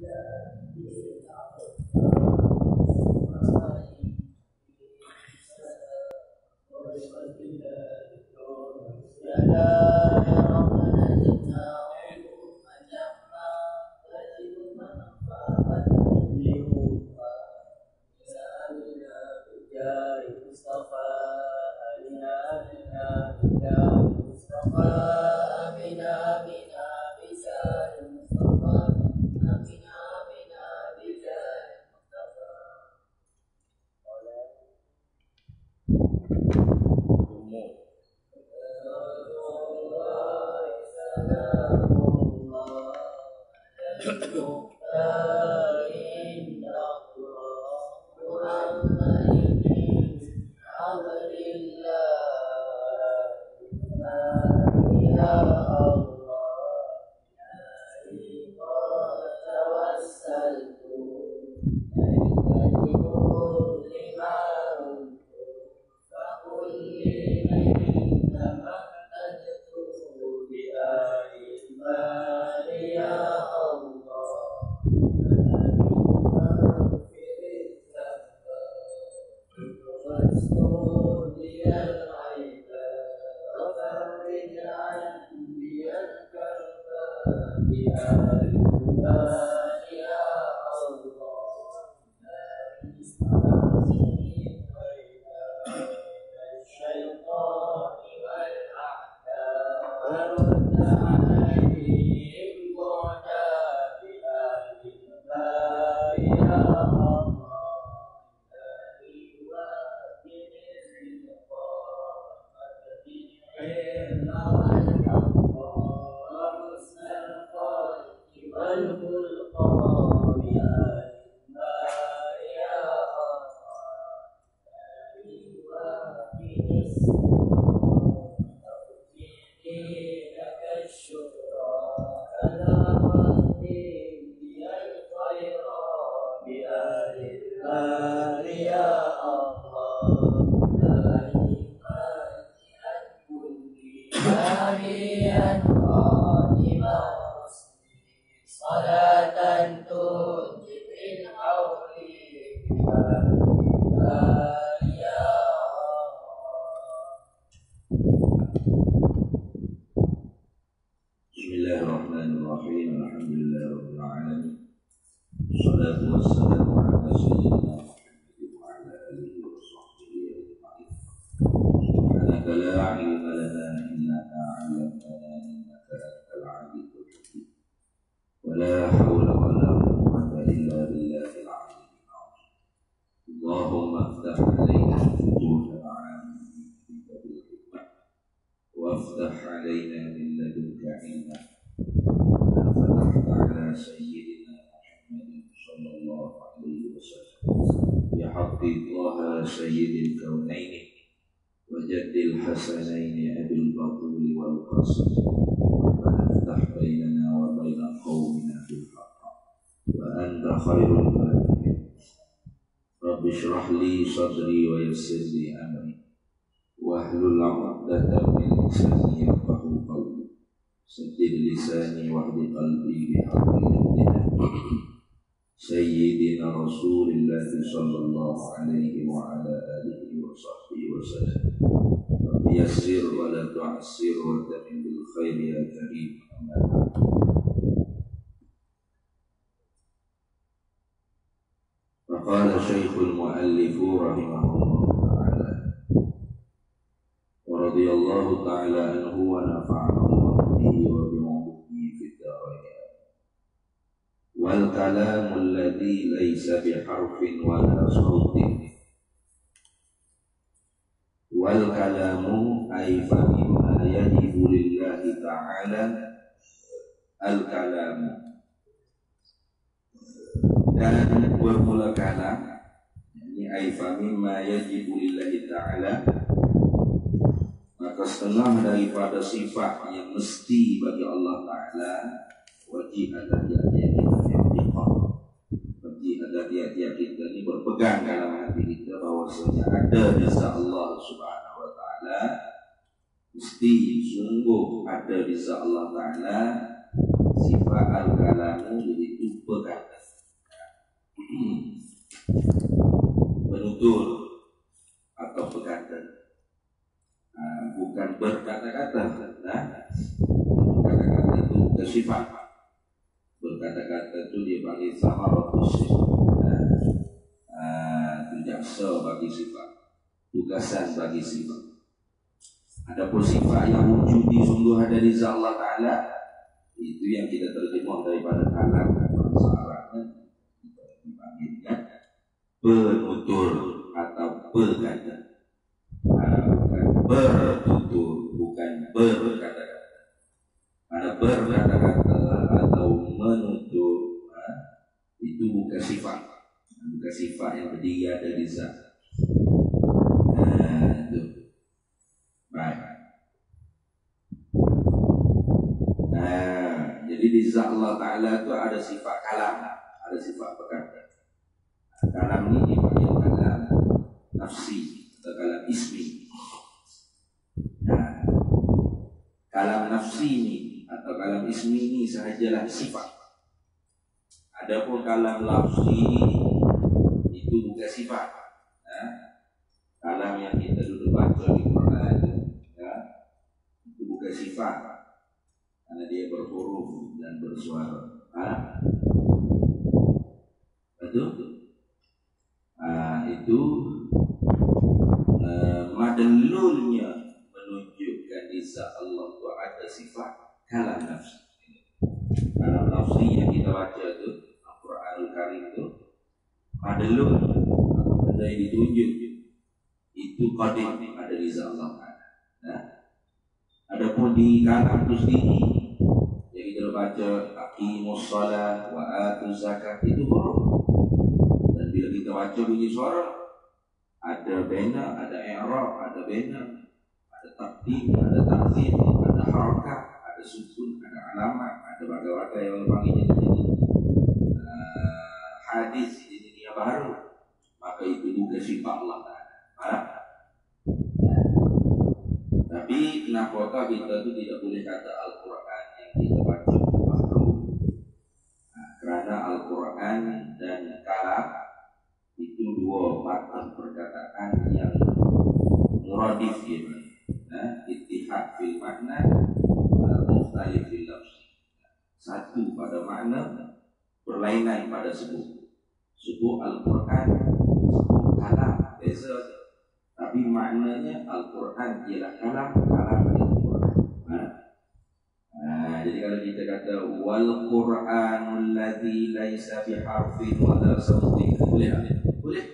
Dan. اشرح لي صدري ويسر لي أمري. واحلل عقدة من لساني يفقه قولي. سدد لساني واهد قلبي بحق نبينا سيدنا رسول الله صلى الله عليه وعلى آله وصحبه وسلم. رب يسر ولا تعسر وتمن بالخير يا كريم. فقال شيخ المؤلف رحمه الله تعالى ورضي الله تعالى عنه ونفعنا الله به وبعلومه في الدارين. والكلام الذي ليس بحرف ولا صوت. والكلام أي فمما يجب لله تعالى الكلام. dan hmm. wahula kana ini aifa mimma yajibu lillahi ta'ala maka setengah daripada sifat yang mesti bagi Allah Ta'ala wajib adalah di hati kita. Wajib adalah di hati kita ini berpegang dalam hati kita bahwasanya ada jasa Allah Subhanahu wa Ta'ala. Mesti sungguh ada jasa Allah Ta'ala sifat al-kalamu itu pegang. Penutur atau berkata nah, bukan berkata-kata nah berkata-kata itu bersifat. Berkata-kata itu dipanggil sama rotus nah, nah, bagi sifat. Tugasan bagi sifat. Ada pun sifat yang wujudi sungguh ada di Allah Ta'ala itu yang kita terjemah daripada kalam penutur atau berkata. Bukan bertutur bukan berkata-kata. Karena berkata-kata atau menutur itu bukan sifat. Bukan sifat yang berdiri ada di nah, itu. Baik. Nah, jadi di zat Allah Ta'ala itu ada sifat kalam, ada sifat perkata. Kalam ini dipanggil kalam nafsi atau kalam ismi. Nah, kalam nafsi ini atau kalam ismi ini sahajalah sifat. Adapun kalam nafsi itu bukan sifat. Nah, kalam yang kita duduk baca di Quran juga sifat karena dia berhuruf dan bersuara. Ah, betul? Itu uh, madalulnya menunjukkan di Allah itu ada sifat kalam nafsi. Kalam nafsi yang kita baca itu Al-Quranul Karim itu madalul benda yang ditunjuk itu qadim ada di Allah. Nah, Adapun di kanan itu sendiri yang kita baca aqimus shalah wa atu zakat itu huruf. Bila kita baca bunyi suara. Ada bena, ada i'rab, ada bena, ada takdim, ada takzim, ada harakat, ada sukun, ada alamat, ada bagai-bagai yang panggilnya itu uh, hadis ini yang baru. Maka itu juga sifat Allah Taala. Tapi kenapa kita itu tidak boleh kata Al-Quran yang kita baca baru nah, Karena Al-Quran dan kalam itu dua patah perkataan yang muradif ya nah, Ittihad fil makna Muhtalif fil lafzi. Satu pada makna Berlainan pada sebuah. Sebuah Al-Quran Sebuah kalam Beza. Tapi maknanya Al-Quran ialah kalam kalam Al-Quran. Nah. nah, jadi kalau kita kata wal Quranul ladzi laisa biharfin wa la sautin boleh boleh.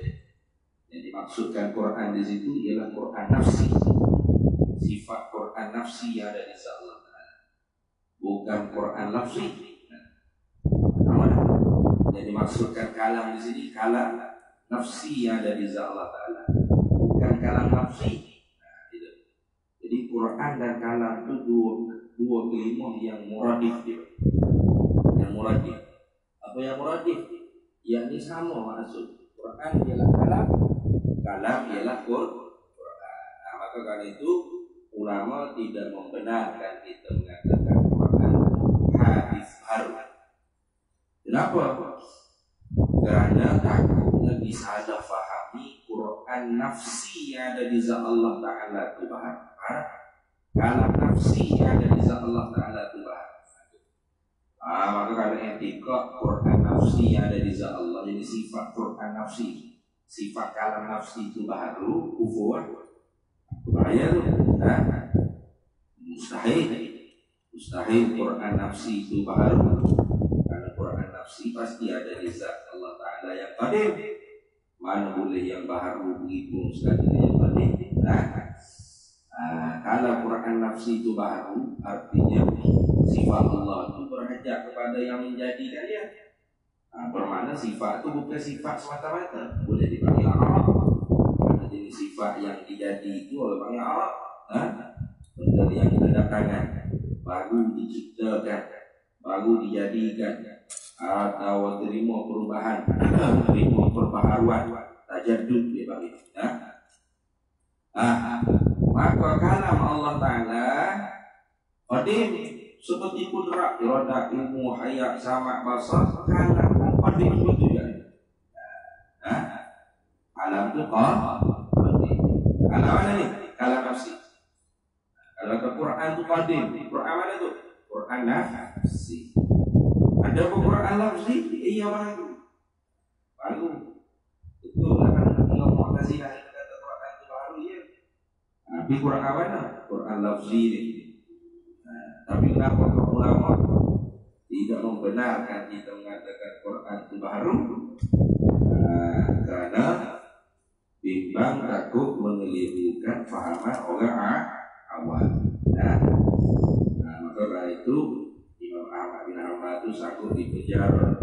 Yang dimaksudkan Quran di situ ialah Quran nafsi. Sifat Quran nafsi yang ada di Allah Bukan Quran nafsi. Yang dimaksudkan kalam di sini kalam nafsi yang ada di Allah Taala bukan kalam nafsi. Nah. Jadi Quran dan kalam itu dua dua kelimah yang muradif. Yang muradif. Apa yang muradif? Ini sama maksud. Quran ialah kalam, kalam ialah Quran. Nah, maka karena itu ulama tidak membenarkan kita mengatakan Quran hadis baru. Kenapa? Karena takutnya disalah fahami Quran nafsi yang ada di zat Allah Ta'ala itu bahar. Kalam nafsi yang ada di zat Allah Ta'ala. Ah, maka kalau etika Quran nafsi yang ada di zat Allah jadi sifat Quran nafsi. Sifat kalam nafsi itu baru kufur. Bahaya tuh. Nah, mustahil. Mustahil Quran nafsi itu baru. Karena Quran nafsi pasti ada di zat Allah Ta'ala yang qadim Mana boleh yang baharu begitu sekali yang balik. Nah, uh, kalau Quran nafsi itu baharu, artinya sifat Allah itu berhajat kepada yang menjadikannya. Nah, bermakna sifat itu bukan sifat semata-mata. Boleh dipanggil Arab. Ada jenis sifat yang dijadi itu oleh panggil Arab. Nah, yang kita datangkan baru diciptakan, baru dijadikan atau terima perubahan, terima perbaharuan, tajadud dia bagi. Ya. Ah, maka kalam Allah Taala qadim seperti kudrat irada ilmu hayat sama basar kalam qadim itu ya. itu qadim. Kalam mana nih? Kalam nafsi. Kalau ke Quran itu qadim. Quran mana itu? Quran nafsi. Ada Quran nafsi? Iya baru. Baru. Itu akan ngomong Mu'tazilah kata Quran itu baru ya. Tapi Quran mana? Quran nafsi ini. Nah, tapi kenapa ulama tidak membenarkan kita mengatakan Quran itu baru? Nah, karena bimbang takut mengelirukan fahaman oleh awal. Nah, nah maka itu Imam Ahmad bin Ahmad itu sanggup dipenjara,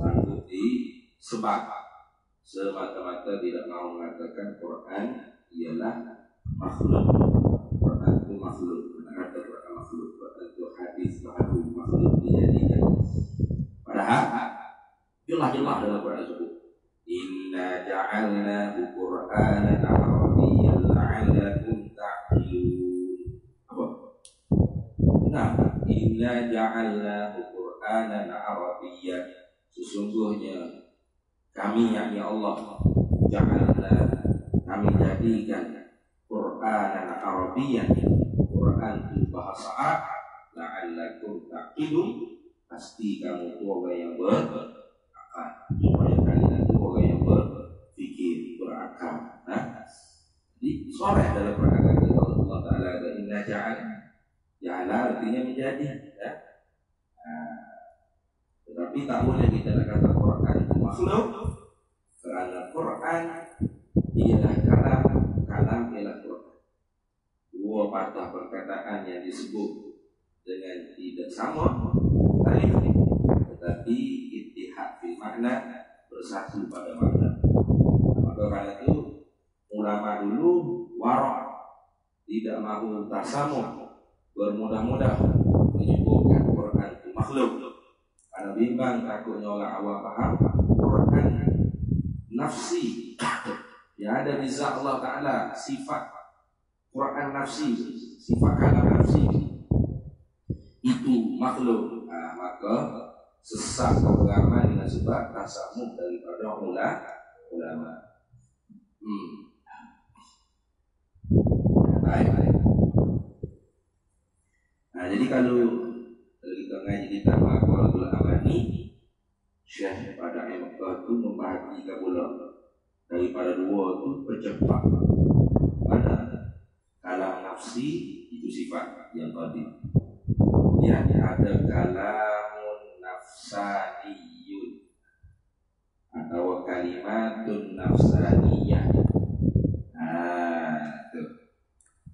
sanggup disebab semata-mata tidak mau mengatakan Quran ialah makhluk. Quran itu makhluk. Mana kata Quran makhluk? Quran itu hadis baru makhluk dijadikan. Padahal jelas-jelas dalam Quran tersebut Inna ja'alnahu Qur'anan Arabiyyan la'allakum ta'qilun. Apa? Nah, inna ja'alnahu Qur'anan Arabiyyan. Sesungguhnya kami yakni Allah ja'alna kami jadikan Qur'anan Arabiyyan. Quran itu bahasa Arab la'allakum ta'qilun. Pasti kamu orang yang berakal supaya kalian orang yang berpikir berakal. Nah, jadi sore dalam perkataan Allah Taala ada inna ja'al ja'ala artinya menjadi. Ya. Nah, tetapi tak boleh kita kata Quran itu makhluk kerana Quran ialah kalam kalam ialah Quran. Dua patah perkataan yang disebut dengan tidak sama tetapi ittihad fil makna bersatu pada makna. Maka karena itu ulama dulu warok tidak mahu tasamu bermudah-mudah menyebutkan Quran itu makhluk karena bimbang takutnya orang awam paham Quran nafsi ya ada di Allah Ta'ala sifat Quran nafsi sifat kalam nafsi. Itu makhluk. Nah, maka sesat agama dengan sebab tasamuh daripada ulama ulama. Hmm. baik baik. Nah jadi kalau kita ngaji kita Maqalatul Amani Syekh pada Mekah itu membahagi kabula daripada dua itu percepat mana kalam nafsi itu sifat yang tadi kemudian ada kalamun nafsaniyun atau kalimatun nafsaniyah. Nah itu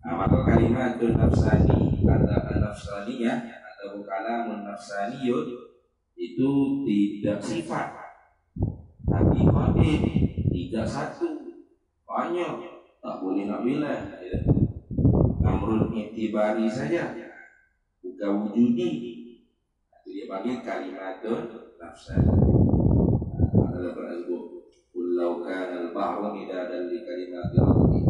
nah, maka kalimatun nafsani kata nafsaniyah atau kalamun nafsaniyun itu tidak sifat. Tapi qadim tidak satu. Banyak. Tak boleh nak bilang ya. Amrul itibari saja. Bukan wujudi. Itu dia panggil kalimatun nafsani adalah berazbu Kullau kana al-bahru midadan li kalimat rabbi.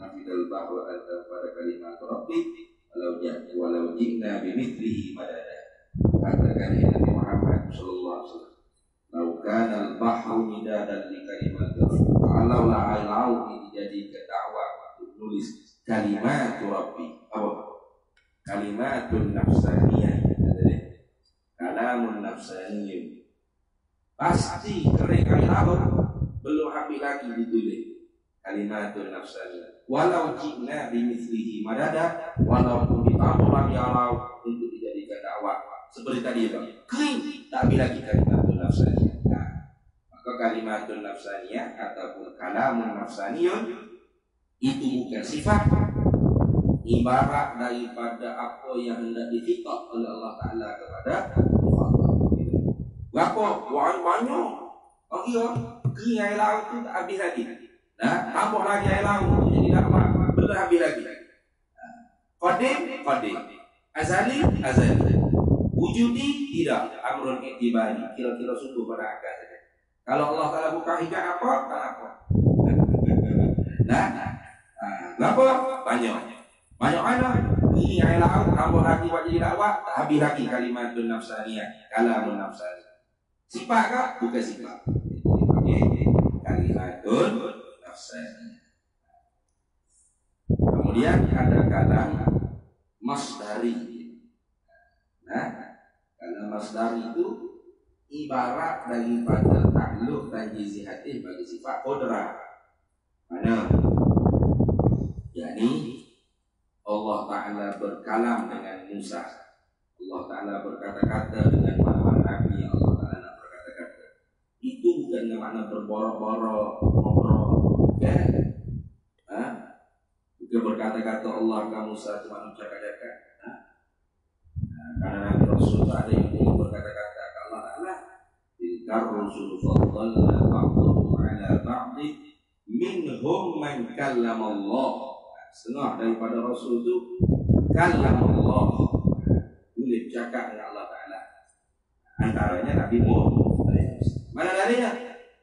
Nafidal bahru anta pada kalimat rabbi. Walau jat walau jinna bimithlihi madada. Katakan ya Nabi Muhammad sallallahu alaihi wasallam. Lau kana al-bahru midadan li kalimat rabbi. Kalau lah al-laut dijadikan dakwah nulis kalimat rabbi Apa? Kalimatun nafsaniyah. Kalamun nafsaniyah. Pasti kering kali belum habis lagi ditulis. Kalimatun nafsaniyah. Walau jina bimithlihi madada, walaupun ditambah lagi alau untuk dijadikan dakwah. Seperti tadi itu kering. Tak lagi kalimatun nafsaniyah. Nah, maka kalimatun nafsaniyah ataupun kalamun nafsaniyun itu bukan sifat ibarat daripada apa yang hendak difitak oleh Allah Taala kepada Berapa? Wah banyak. Oh iya, kering air laut tu tak habis lagi. Nah, tambah lagi air laut jadi dapat belum habis lagi. Qadim, qadim. Azali, azali. Wujudi tidak amrun iktibari kira-kira sungguh pada akal saja. Kalau Allah Taala buka hijab apa? Tak apa. Nah, berapa? Banyak. Banyak mana? Ini air laut tambah lagi buat jadi dakwah tak habis lagi kalimat nafsaniyah, kalamun. Sifat kah? Bukan sifat. Dipanggil kalimatun nafsaniyah. Kemudian ada kalam masdari. Nah, karena masdari itu ibarat daripada takluk dan jizi hati bagi sifat kodra. Mana? Yakni Allah Ta'ala berkalam dengan Musa. Allah Ta'ala berkata-kata dengan para nabi Allah Ta'ala berkata-kata. Itu bukan makna berborok-borok ngobrol. Ya. Ha? bukan berkata-kata Allah ke Musa cuma cakap-cakap ha? karena Nabi Rasul ada yang berkata-kata Allah Ta'ala Tilkar Rasul Faddalna ba'duhum ala ba'di minhum man kallam Allah setengah daripada Rasul itu kalam Allah boleh cakap dengan Allah Taala. Antaranya Nabi Muhammad mana darinya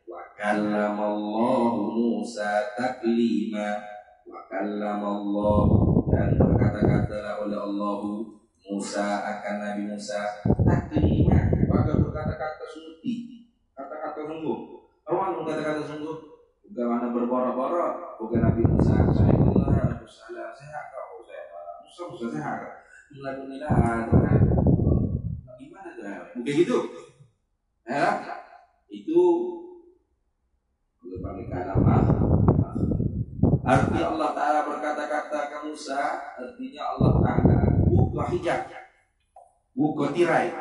wa kallam Allah Musa taklima. Wa kallam Allah dan berkata-kata oleh Allah Musa akan Nabi Musa taklima. Maka berkata-kata sungguh kata-kata sungguh. Orang berkata-kata sungguh. Bukan mana berbara-bara bukan Nabi Musa. saya salah sehat kau saya Musa Musa sehat melakukan ilahan gimana tuh bukan gitu. Ya? Itu pakai kalam Arti Allah Ta'ala berkata-kata ke Musa Artinya Allah Ta'ala Buka hijab. Buka tirai.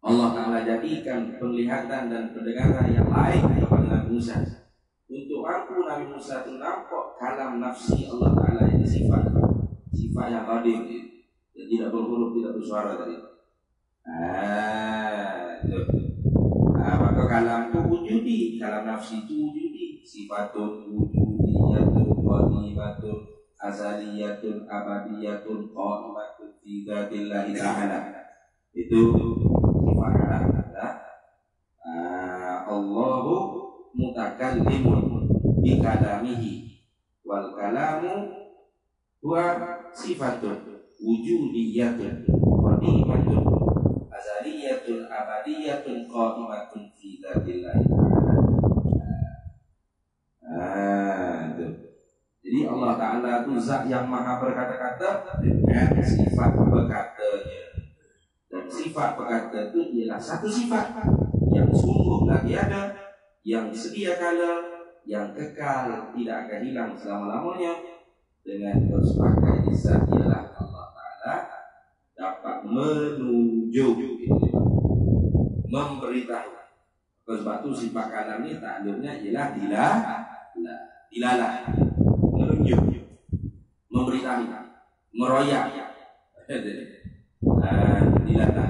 Allah Ta'ala jadikan penglihatan dan pendengaran yang lain kepada Musa untuk aku Nabi Musa itu nampak kalam nafsi Allah Ta'ala ini sifat Sifat yang qadim Yang tidak berhuruf, tidak bersuara tadi. Ah. Nah, maka kalam itu wujudi. Kalam nafsi itu wujudi. Sifatun wujudiyatun qadimatun azaliyatun abadiyatun qadimatun fi dzatillahi ta'ala. Itu sifat kalam. Ah, Allahu mutakallimun bi kalamihi wal kalamu huwa sifatun wujudiyatun qadimatun azaliyatun abadiyatun qadimatun fi dzatillah Ah, itu. Jadi Allah Ta'ala itu zat yang maha berkata-kata dengan sifat berkatanya. Dan sifat berkata itu ialah satu sifat yang sungguh lagi ada yang sedia kala, yang kekal, tidak akan hilang selama-lamanya. Dengan bersepakat zat ialah Allah Ta'ala dapat menunjuk memberitahu. Sebab itu sifat kalam ini takluknya ialah dilah dilalah. Menunjuk memberitahu. Meroyak. Dilalah.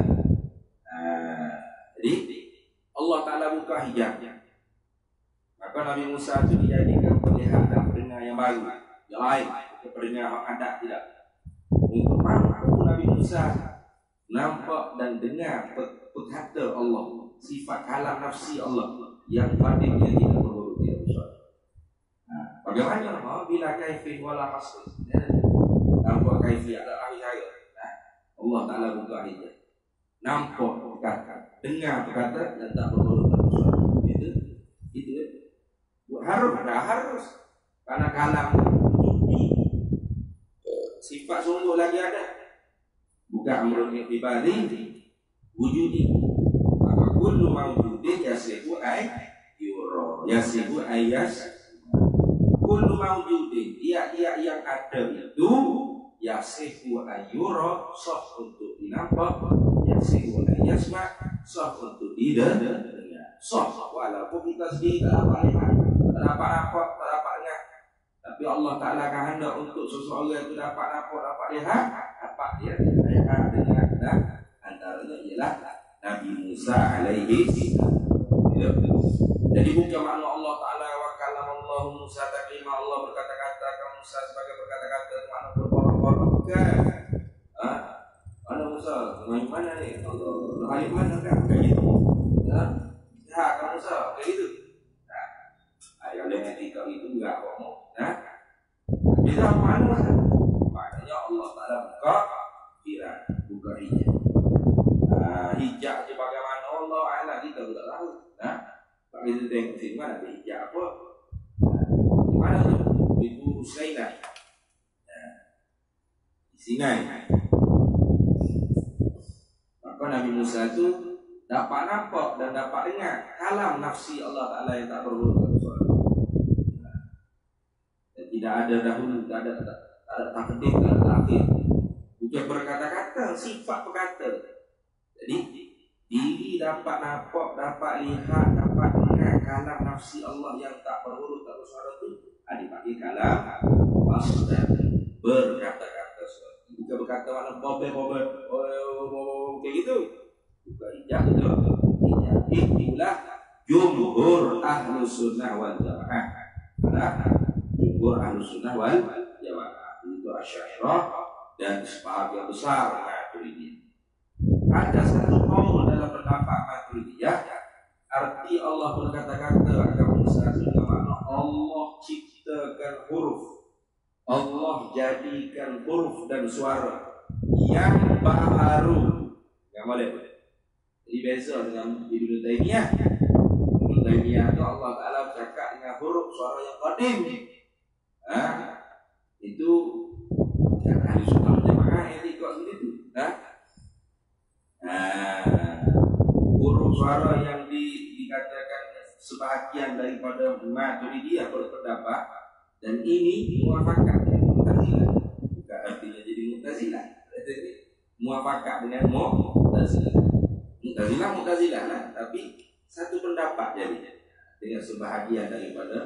Jadi Allah Ta'ala buka hijabnya maka Nabi Musa itu dijadikan penglihatan pendengar yang baru, yang lain, pendengar yang ada tidak. Untuk mampu Nabi Musa nampak dan dengar berkata Allah, sifat kalam nafsi Allah yang paling yang tidak perlu dia. Nah, bagaimana? Ha, bila kaifin wala hasri. Ya. Nampak kaifin ada ahli saya. Nah, Allah Ta'ala buka hijab. Nampak berkata, dengar berkata dan tak itu harus ada harus. Karena kalam sifat sungguh lagi ada. Bukan amrun itibari wujudi. Maka kullu mawjudin yasibu ay yuro. Yasibu ayas kullu mawjudin iya iya yang ada itu yasibu ayuro soh untuk dinampak yasibu ayasma soh untuk didengar. Soh walaupun kita tak apa tak dapat lihat. Tapi Allah Ta'ala kehendak untuk seseorang itu dapat apa, dapat lihat, dapat dia lihat dengan dan antaranya ialah Nabi Musa alaihi Jadi bukan makna Allah Ta'ala wa Allah Musa taklima Allah berkata-kata ke Musa sebagai berkata-kata makna berborok-borok bukan. Ha? Mana Musa? Dengan mana ni? Allah. Ayat mana kan? Kayak gitu. Ha? Ya, kamu Musa. Kayak gitu dengan etika itu enggak ngomong nah itu apa maknanya Allah Ta'ala buka kira buka hijab nah, hijab bagaimana Allah Ta'ala kita tidak tahu nah Kalau itu tengok sini mana ada hijab apa? Di mana tu? Ibu Sinai. Di Sinai. Maka Nabi Musa itu dapat nampak dan dapat dengar kalam nafsi Allah Taala yang tak perlu dan tidak ada dahulu, tidak ada tak, ada takdir, tak ada takhir. Bukan berkata-kata, sifat berkata. Jadi diri dapat nampak, dapat lihat, dapat dengar kalam nafsi Allah yang tak berhuruf, tak bersuara itu ada pakai kalam dan berkata-kata Bukan berkata mana bobe bobe, kayak gitu. Bukan ijab itu. Ijab itulah jumhur ahlu sunnah wal jamaah. Jumhur ahlu sunnah wal jamaah. Itu asyairah dan sebahagian besar maturidiyah. Ada satu kaum dalam pendapat maturidiyah arti Allah berkata-kata akan Musa juga makna Allah ciptakan huruf Allah jadikan huruf dan suara yang baru yang boleh jadi beza dengan Ibnu Taimiyah. Ibnu Taimiyah itu Allah Taala bercakap dengan huruf suara yang qadim. Ha? Itu kan ahli sunnah jamaah yang ikut begitu. Ha? Ha. Huruf suara yang di, dikatakan sebahagian daripada Maturidiyah berpendapat dan ini muafakat dengan Mu'tazilah. Bukan artinya jadi Mu'tazilah. Jadi muafakat dengan Mu'tazilah. Mutazilah mutazilah lah, tapi satu pendapat jadi dengan sebahagian daripada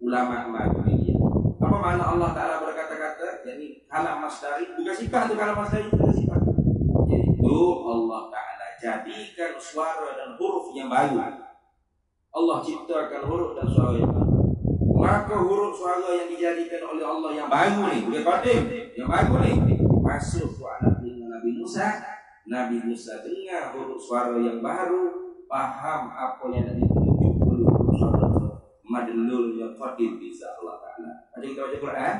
ulama Maturidiyah. Apa makna Allah Taala berkata-kata? Jadi kalam masdari bukan sifat itu kalam masdari bukan sifat. Yaitu Allah Taala jadikan suara dan huruf yang baru. Allah ciptakan huruf dan suara yang baru. Maka huruf suara yang dijadikan oleh Allah yang baru ni, bukan qadim, yang baru ni masuk anak Nabi Musa Nabi Musa dengar huruf suara yang baru, paham apa yang ada ditunjuk oleh huruf suara madlul yang qadir bisa Allah Ada kita baca Quran?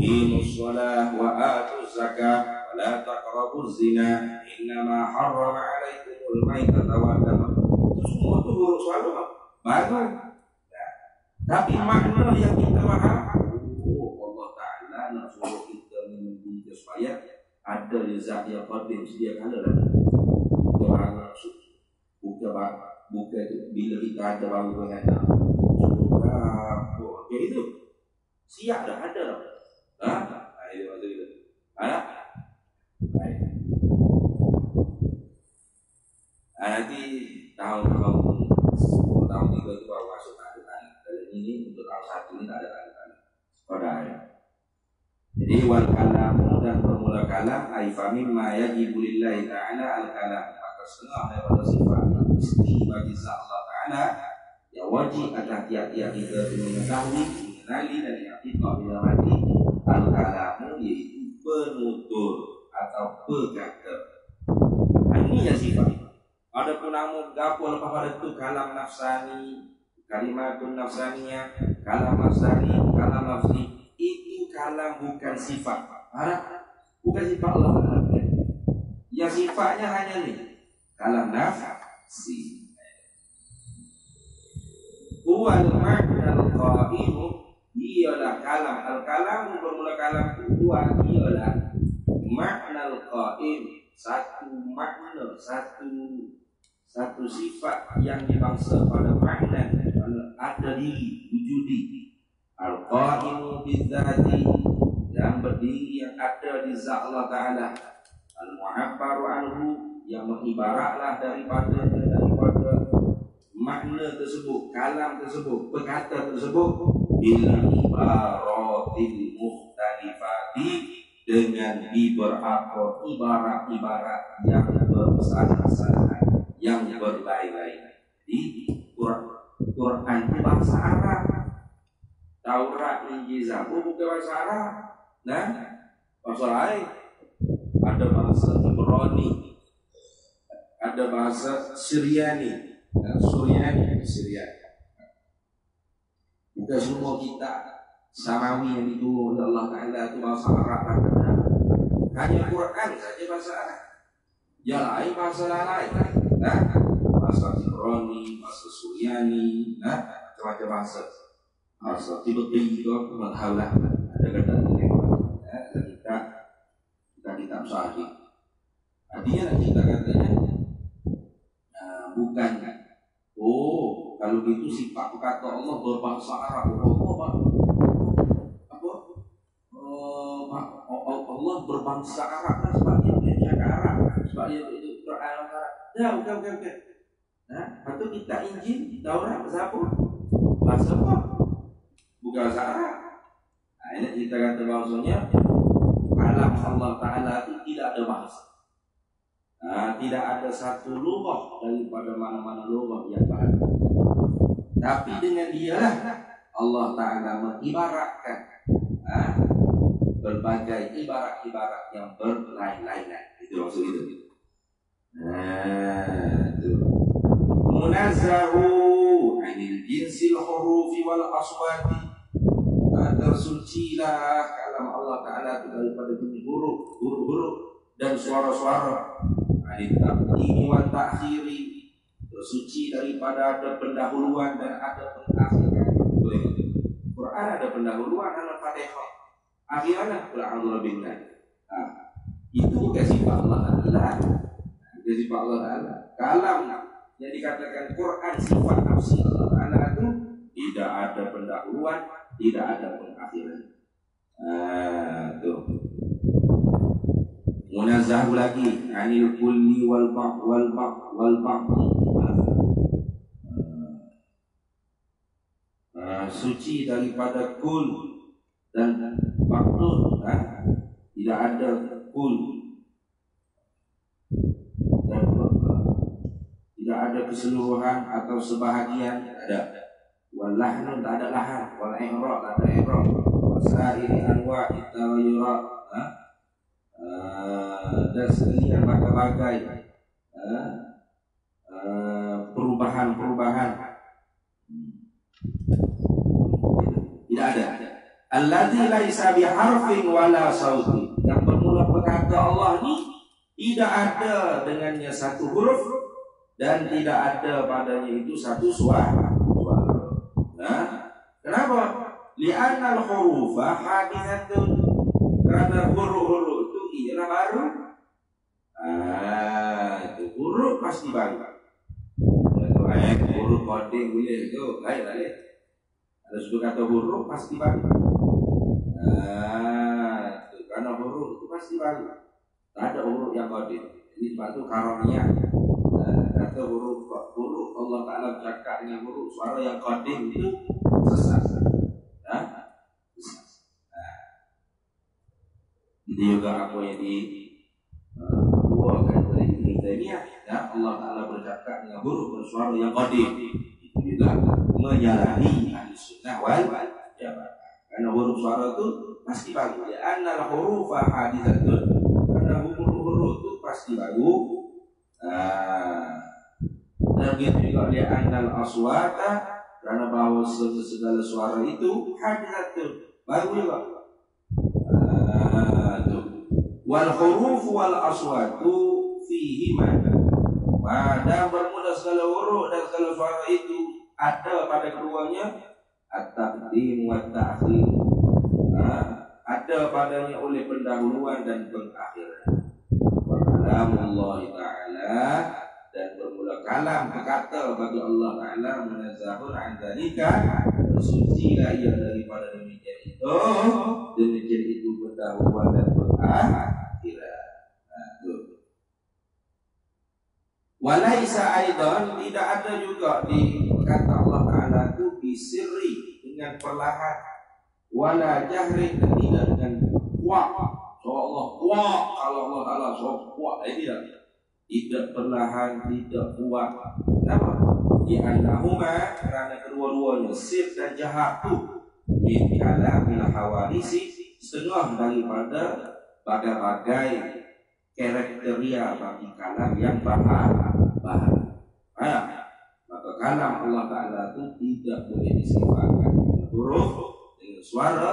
Qimu shalah wa atu zakah wa la taqrabu zina. Innama harrama alaikumul maitata wa. Itu semua itu huruf baru. Nah, tapi makna yang kita paham, Allah Ta'ala nak suruh kita menjadi supaya ada zat yang qadim sedia kala lah. Orang buka buka bila kita ada baru dengan kayak itu siap dah ada dah. Ha itu maksud itu ada nanti tahun-tahun sepuluh tahun tiga itu baru masuk ada tanda kali ini untuk tahun satu ini tak ada tanda pada ayat jadi wal kalamu dan formula kalam ai fa mimma yajibu lillahi ta'ala al kalam. Maka setengah daripada sifat yang mesti bagi Allah Ta'ala yang wajib atas tiap-tiap kita mengetahui, mengenali dan i'tiqad dalam hati al kalamu yaitu penutur atau perkata. Ini ya sifat. Ada pun namun gapo lepas pada itu kalam nafsani, kalimatun nafsaniyah, kalam nafsani, kalam nafsi, kalam bukan sifat. Harap bukan sifat Allah. Yang sifatnya hanya ini. Kalam nafsi. Huwal makna al-qaimu ialah kalam. Al-kalam bermula kalam huwa ialah makna al-qaim satu makna satu satu sifat yang dibangsa pada makna ada diri wujudi. Al-Qa'imu bidzati yang berdiri yang ada di zat Allah Ta'ala. Al-Muhabbaru anhu yang mengibaratlah daripada daripada makna tersebut, kalam tersebut, perkata tersebut bila ibaratil muhtalifati dengan beberapa ibarat-ibarat yang berbesar-besaran yang berlain-lain. Di Quran, itu bahasa Arab Taurat, Injil, Zabur bukan bahasa Arab. Nah, bahasa lain. Ada bahasa Ibrani, ada bahasa Syriani, nah, Suryani, Syriani. Kita semua kita Samawi yang diturun oleh Allah Ta'ala itu bahasa Arab Hanya Quran saja bahasa Arab. Yang lain bahasa lain. Nah, bahasa Ibrani, bahasa Suryani, nah, macam-macam bahasa. Bahasa Tibeti itu madhablah ada kata ini ya, kita kita kitab sahih. Artinya kita katanya uh, bukan Oh, kalau gitu sifat kata Allah berbahasa Arab. Oh, apa? Allah berbangsa Arab kan sebabnya cakap Arab, sebabnya itu Quran Arab. Ya, bukan, bukan, bukan. Nah, atau kita Injil, Taurat, apa? Bahasa apa? Bukan bahasa Arab. Nah, ini kita kata bahasanya alam Allah Ta'ala itu tidak ada bahasa. Nah, tidak ada satu lubang daripada mana-mana lubang yang baru. Tapi dengan dialah Allah Ta'ala mengibaratkan nah, berbagai ibarat-ibarat yang berlain-lainan. Itu maksud itu. Nah, itu. Munazzahu anil jinsil hurufi wal aswati. Nah, tersucilah kalam Allah Ta'ala daripada jenis huruf, huruf-huruf dan suara-suara anit taqdimi wa ta'khiri bersuci daripada ada pendahuluan dan ada pengakhiran Quran ada pendahuluan ada Fatihah. Akhirnya ber'allah billah. Nah, itu sifat Allah Ta'ala itu sifat Allah Ta'ala kalam. Yang dikatakan Quran sifat nafsi Allah Ta'ala itu tidak ada pendahuluan tidak ada pengakhiran. Nah, tuh munazzahu lagi. Anil kulli wal ba' wal ba' wal ba' uh, suci daripada kul dan maklum uh, tidak ada kul dan tidak ada keseluruhan atau sebahagian ada. Wal lahnun tak ada lahan wal tak ada ihra. Wasairi anwa itawayura Uh, dan sekalian bagai-bagai uh, uh, perubahan-perubahan. Tidak ada. Alladzi laisa biharfin wala sauti yang bermula berkata Allah ini tidak ada dengannya satu huruf dan tidak ada padanya itu satu suara. Nah kenapa? Li'anna al-hurufa hadithatun karena huruf-huruf ialah baru. Ah itu huruf pasti baru itu ayat huruf coding boleh. Itu lain lain ada sudah kata huruf pasti baru ah itu karena huruf itu pasti baru tak ada huruf yang coding jadi sebab itu karamnya kata huruf huruf Allah Taala bercakap dengan huruf suara yang coding itu sesat nah Juga apa yang di buahkan oleh Ibn Taimiyah ya Allah Taala bercakap dengan huruf bersuara yang qadim itu juga menyalahi ahli sunnah wal jamaah. Karena huruf suara itu pasti bagus. Ya anna huruf haditsatun karena huruf-huruf itu pasti bagus. Nah, dan begitu juga dia annal aswata. Karena bahwa segala suara itu haditsatun baru juga wal huruf wal aswatu fihi mada pada bermula segala huruf dan segala suara itu ada pada keduanya. At-taqdim wa ta'khir ada padanya oleh pendahuluan dan pengakhiran. Kalamullah ta'ala. Dan bermula kalam berkata bagi Allah Ta'ala munazzahun an dzalika. Bersuci ia daripada demikian itu. Demikian itu pendahuluan dan pengakhiran Walaisa aidan tidak ada juga di kata Allah Taala itu bisiri dengan perlahan wala jahri tidak dengan kuat. So Allah kuat kalau Allah Taala so kuat ini tidak tidak perlahan tidak kuat. Kenapa? Di annahuma karena kedua-duanya sir dan jahat itu min kalamil hawarisi setengah daripada bagai-bagai kriteria bagi kalam yang bahan bahan. Nah, maka kalam Allah Taala itu tidak boleh disifatkan dengan huruf, dengan suara,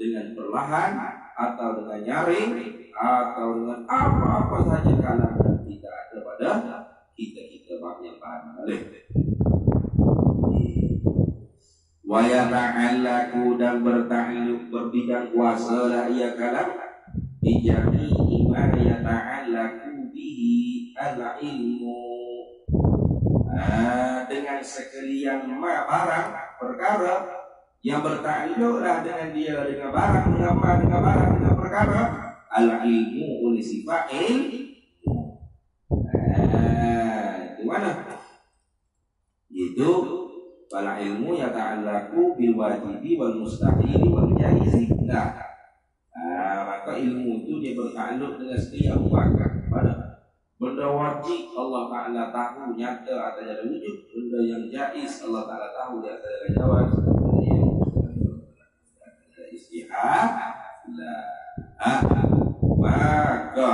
dengan perlahan, atau dengan nyaring, atau dengan apa-apa saja kalam yang tidak ada pada kita kita bab yang Boleh. Wa yata'allaku dan bertakluk berbidang kuasa ia kalam Bijami ima yata'allaku bihi al-ilmu ah, Dengan sekalian ma barang perkara yang bertakluklah dengan dia dengan barang dengan ma dengan barang dengan perkara al-ilmu oleh sifat ilmu ah, mana? Itu Wala ilmu ya ta'allaku bil wajibi wal mustahili wal jaizi. Nah, nah, maka ilmu itu dia bertakluk dengan setiap perkara pada benda wajib Allah Taala tahu nyata atau ada wujud, benda yang jaiz Allah Taala tahu di atas ada jawab, yang. Lah, maka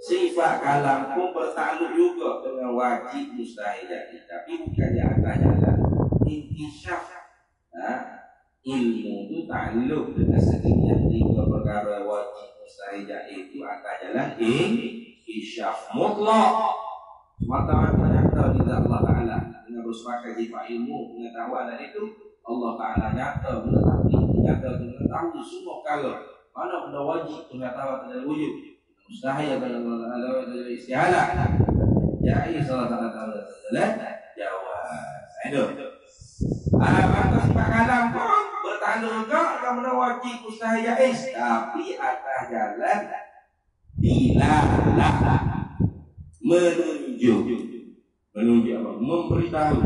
sifat kalam pun bertakluk juga dengan wajib mustahil jadi tapi bukan di atas jalan. Inkishaf ha? Ilmu itu takluk dengan sekian tiga perkara wajib mustajab itu akan jalan inkishaf mutlak. Mata-mata nyata di Allah Ta'ala. Dengan bersepakat sifat ilmu pengetahuan dan itu Allah Ta'ala nyata mengetahui nyata mengetahui semua perkara. Mana benda wajib pengetahuan dan wujud? Mustahil pada Allah Ta'ala istihala jadi salah satu jawab itu Ah, maka sifat kalam yang mana wajib mustahil jaiz. Tapi atas jalan dilalah menunjuk menunjuk apa? Memberitahu.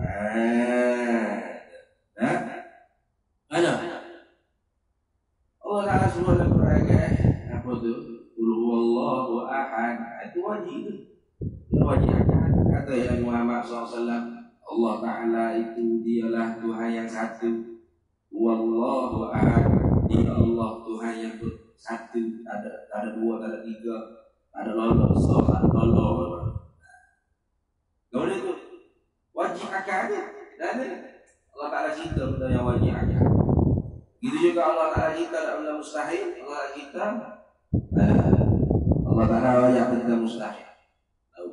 Ah, nah, ada. Allah Taala suruh dalam Quran apa tu? Qul huwallahu ahad. Itu wajib. Itu wajib kata yang Muhammad SAW Allah Ta'ala itu dialah Tuhan yang satu. Wallahu ahad. Dia Allah Tuhan yang satu ada ada dua, ada tiga. Ada lolo besar, ada lolo Kemudian itu Wajib aja Dan Allah Ta'ala cinta benda yang wajib aja Gitu juga Allah Ta'ala cinta dan benda mustahil. Allah cinta Allah Ta'ala wajib benda mustahil.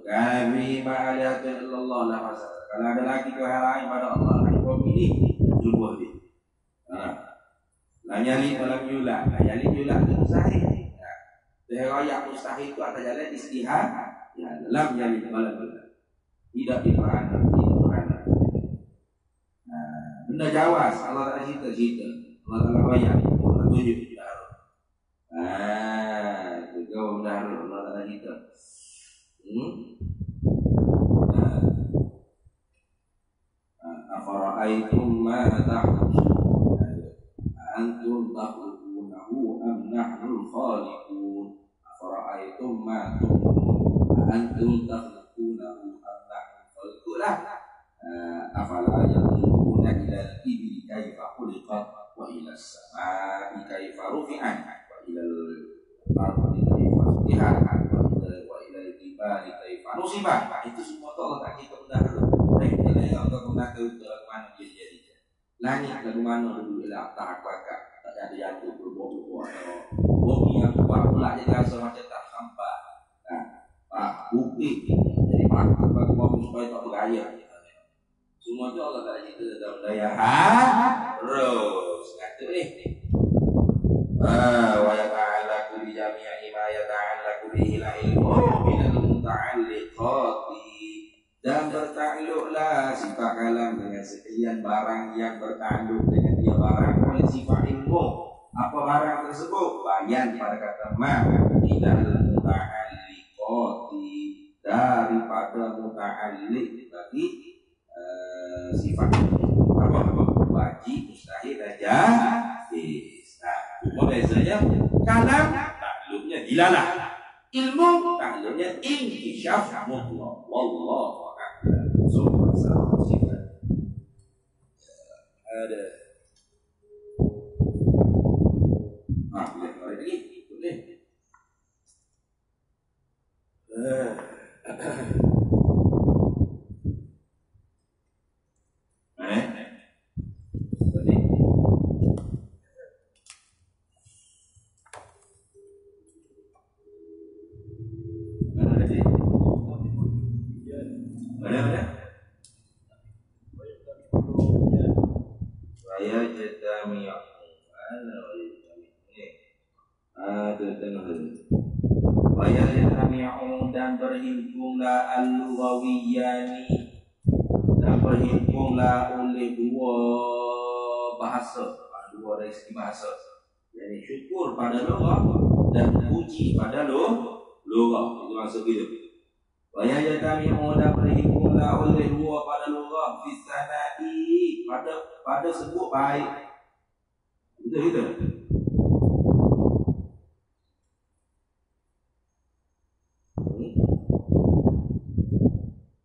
Kami ma'aliyatun illallah la masalah kalau ada lagi Tuhan lain pada Allah. Akan kau pilih Jumlah dia Nah dalam yulah. La nyali yulah itu mustahil. Dari raya mustahil itu atas jalan istihad. Ya dalam nyali dalam yulah. Tidak diperana Tidak diperana Nah Benda jawas. Allah tak cerita cerita. Allah tak raya Allah tunjuk tidak Ah, itu Allah Hmm أفرأيتم ما تحرثون أأنتم تخلقونه أم نحن الخالقون؟ أفرأيتم ما تمنون أأنتم تخلقونه dari segi bahasa. Jadi syukur pada lughah dan puji pada lughah. Itu maksud gitu. Waya yatami'un dan berhimpunglah oleh dua pada lughah fi sanai pada pada sebut baik. Betul itu.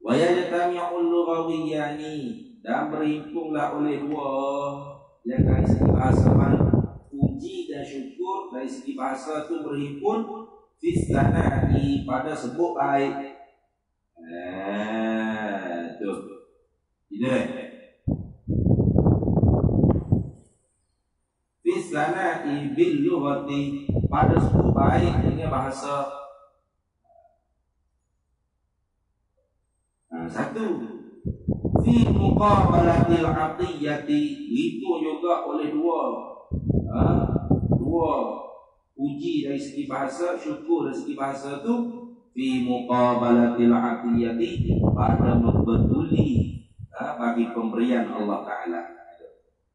Wayajtami'ul lughawiyani dan berhimpunlah oleh dua yang dari segi bahasa puji dan syukur dari segi bahasa itu berhimpun fistanai pada sebut baik. Eh, tu. Ini. Fistanai bil lughati pada sebut baik dengan bahasa satu fi muqabalatil atiyati itu juga oleh dua. Ha? dua uji dari segi bahasa syukur dari segi bahasa tu fi muqabalatil atiyati pada membetuli ha? bagi pemberian Allah Taala.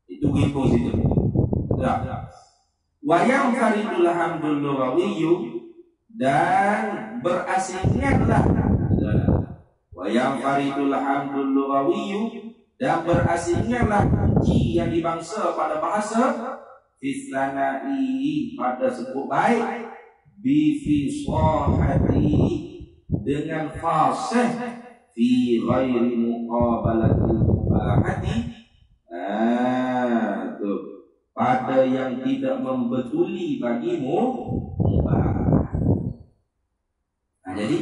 Itu hitung situ ya wayang faridul hamdul dan berasingkanlah wa yanfaridul hamdul lughawiyyu dan berasingkanlah puji yang dibangsa pada bahasa fislanai pada sebut baik bi fisahati dengan fasih fi ghairi muqabalatil mubahati. Ah tu pada yang tidak membetuli bagimu mubah. Nah jadi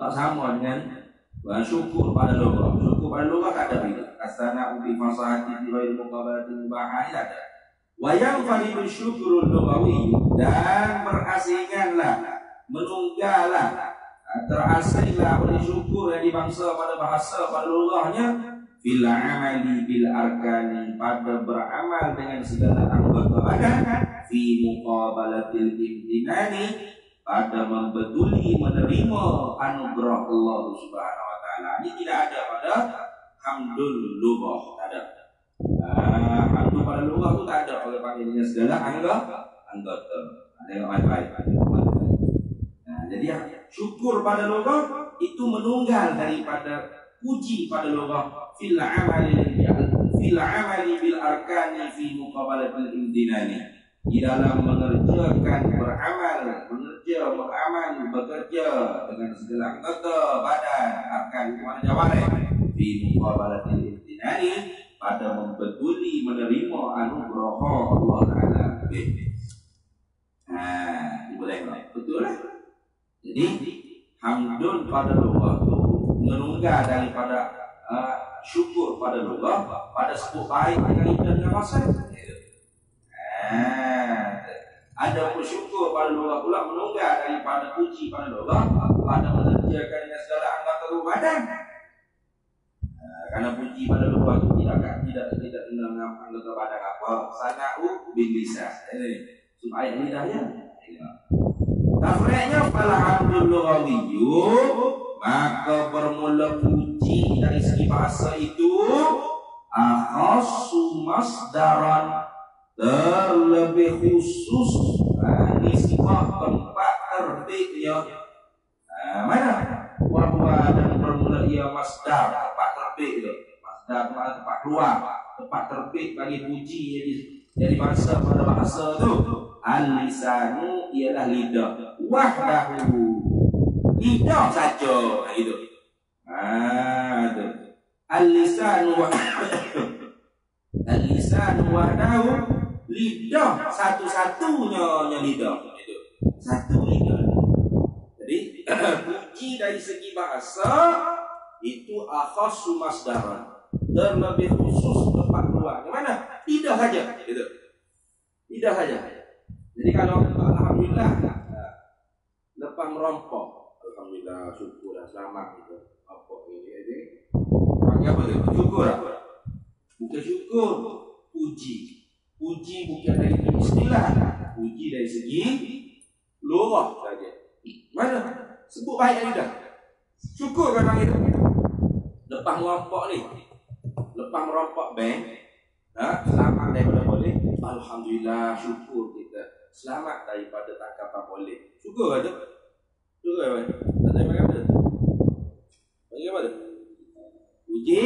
tak sama dengan Wa syukur pada logah. Syukur pada logah tak ada beda. Kasana ubi fasahati di ghairi muqabalati mubahah ada. Wa yang falidu syukurul lugawi dan berasinganlah menunggalah terasinglah oleh syukur yang dibangsa pada bahasa pada lugahnya fil amali bil arkani pada beramal dengan segala anggota badan fi muqabalatil imtinani pada membetuli menerima anugerah Allah Subhanahu Taala. Ini tidak ada pada hamdul tak ada. Uh, hamdul pada lughah itu tak ada oleh pakainya segala anggota anggota. Ada yang lain-lain. Nah, jadi syukur pada lughah itu menunggal daripada puji pada lughah fil amali fil amali bil arkani fi muqabalatil imtinani di dalam mengerjakan beramal, bekerja, beramal, bekerja dengan segala anggota badan akan mana jawareh di muqabalatil imtinani pada membetuli menerima anugerah Allah Taala. Nah, boleh betul lah. Jadi hamdun pada Allah itu menunggah daripada uh, syukur pada Allah pada sebut baik dengan dengan masa. Nah, ada bersyukur pada Allah pula menunggah daripada puji pada Allah pada mengerjakan dengan segala anggota badan. Nah, karena puji pada Allah itu tidak tidak tidak dengan anggota badan apa sanau bin lisan. Ini supaya lidahnya. Tafri'nya alhamdulillah maka bermula puji dari segi bahasa itu akhasu masdaran terlebih khusus. Ini sifat tempat terbitnya nah, mana? Wahwa dan bermula ia masdar tempat terbit itu masdar tempat keluar tempat terbit bagi puji jadi jadi bahasa pada bahasa itu. Al-lisanu ialah lidah. Wahdahu. Lidah saja itu. Ah itu. Al-lisanu al-lisanu wahdahu lidah. Satu-satunya nya lidah. Itu. Satu lidah. Jadi puji dari segi bahasa itu akhasu masdaran. Terlebih khusus tempat keluar. Mana? Lidah saja. Itu lidah saja. Jadi kalau alhamdulillah lepas merompok. Alhamdulillah syukur dan selamat gitu. Apa ini ini. Apa tu? Syukur? Bukan syukur, puji. Puji bukan dari istilah, puji dari segi lurah saja. Mana? Sebut baik lagi dah. Syukur kan orang itu. Lepas merompok ni. Lepas merompok bank. Ha? Selamat daripada boleh. Alhamdulillah syukur kita. Selamat daripada tangkapan boleh. Syukur ada. Syukur ada. Tak ada macam mana? Bagaimana? Puji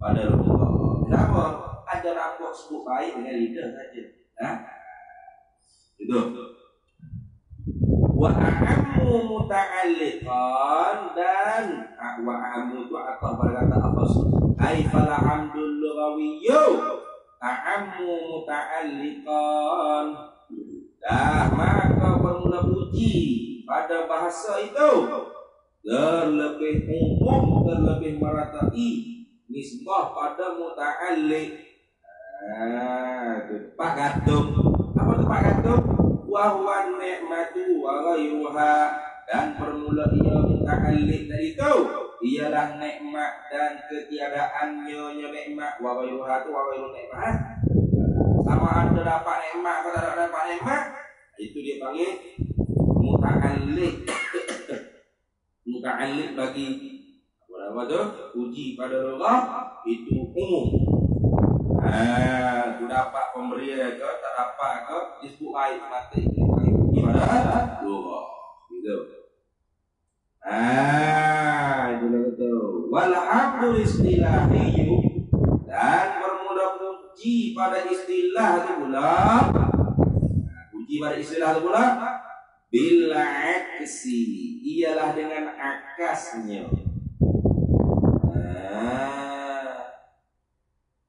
pada Allah. Kenapa? Ada rapor sebut baik dengan lidah saja. Ha? Itu wa ahammu muta'alliqan dan wa ahammu itu atau berkata apa ai fala hamdul lughawiyyu ahammu muta'alliqan dah maka bermula puji pada bahasa itu terlebih umum terlebih meratai nisbah pada muta'alliq ah pak gantung apa tu pak gantung wa huwa ni'matu wa dan permula ia muta'alliq dari itu ialah nikmat dan ketiadaannya nikmat. Wa ghayruha tu wa ghayru nikmat. Sama ada dapat nikmat atau tak dapat nikmat itu dia panggil muta'alliq muta'alliq bagi apa tu? Uji pada Allah itu umum Ah, tu dapat pemberian ke, tak dapat ke, disebut air mati. Gimana? Dua. Gitu. Ah, itu betul. Walhamdul istilahiyu dan bermula puji pada istilah itu pula. Puji pada istilah itu pula. Bila aksi ialah dengan akasnya.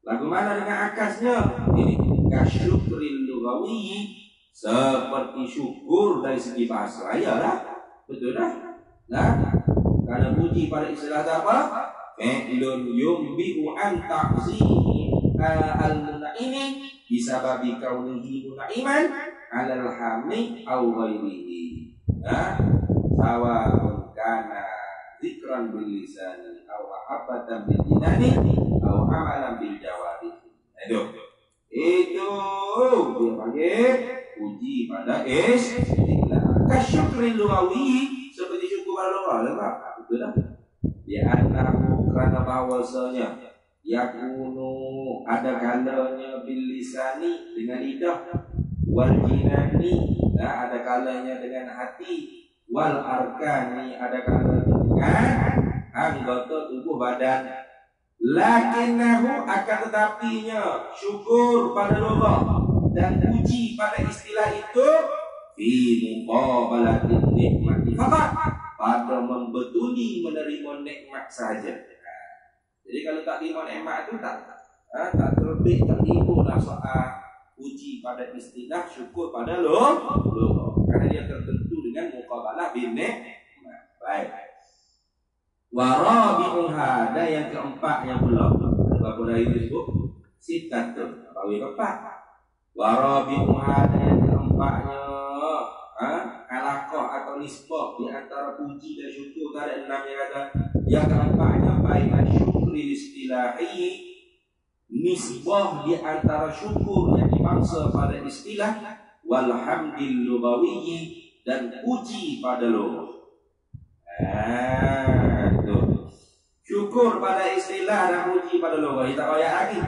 Bagaimana dengan akasnya? Ini kasyukril lugawi seperti syukur dari segi bahasa ya lah. Betul dah. Nah, karena puji pada istilah apa? Fi'lun yumbi'u an ta'zihi al-munaimi bisababi kaunihi munaiman alal hami au ghairihi. Nah, sawa'un kana zikran bil lisani au mahabbatan bil dinani au amalan bil jawari. Itu. Itu dia panggil puji pada istilah. Kasyukri lugawi seperti syukur pada luar lah. Betul lah. Dia anahu kerana bahawasanya yakunu ada kalanya bil lisani dengan lidah wal jinani ada kalanya dengan hati wal arkani ada kalanya dengan anggota tubuh badan Lakinnahu akan tetapinya syukur pada Allah dan puji pada istilah itu fi muqabalatin nikmati fakat pada membetuli menerima nikmat saja. Jadi kalau tak terima nikmat itu tak ha, tak terbit tak timbul lah soal puji pada istilah syukur pada lo. karena dia tertentu dengan muqabalah bin nikmat. Baik. Warabi'uha dan yang keempat yang pula. Berapa dari itu sebut? Rawi keempat. Warabi'uha dan yang keempatnya ha? Alakoh atau nisbah Di antara puji dan syukur Tak ada. Enam yang kata Yang keempatnya Baik syukri istilahi. Nisbah di antara syukur yang dibangsa pada istilah Walhamdil Dan puji pada lo. Ah syukur pada istilah dan puji pada Allah tak payah lagi.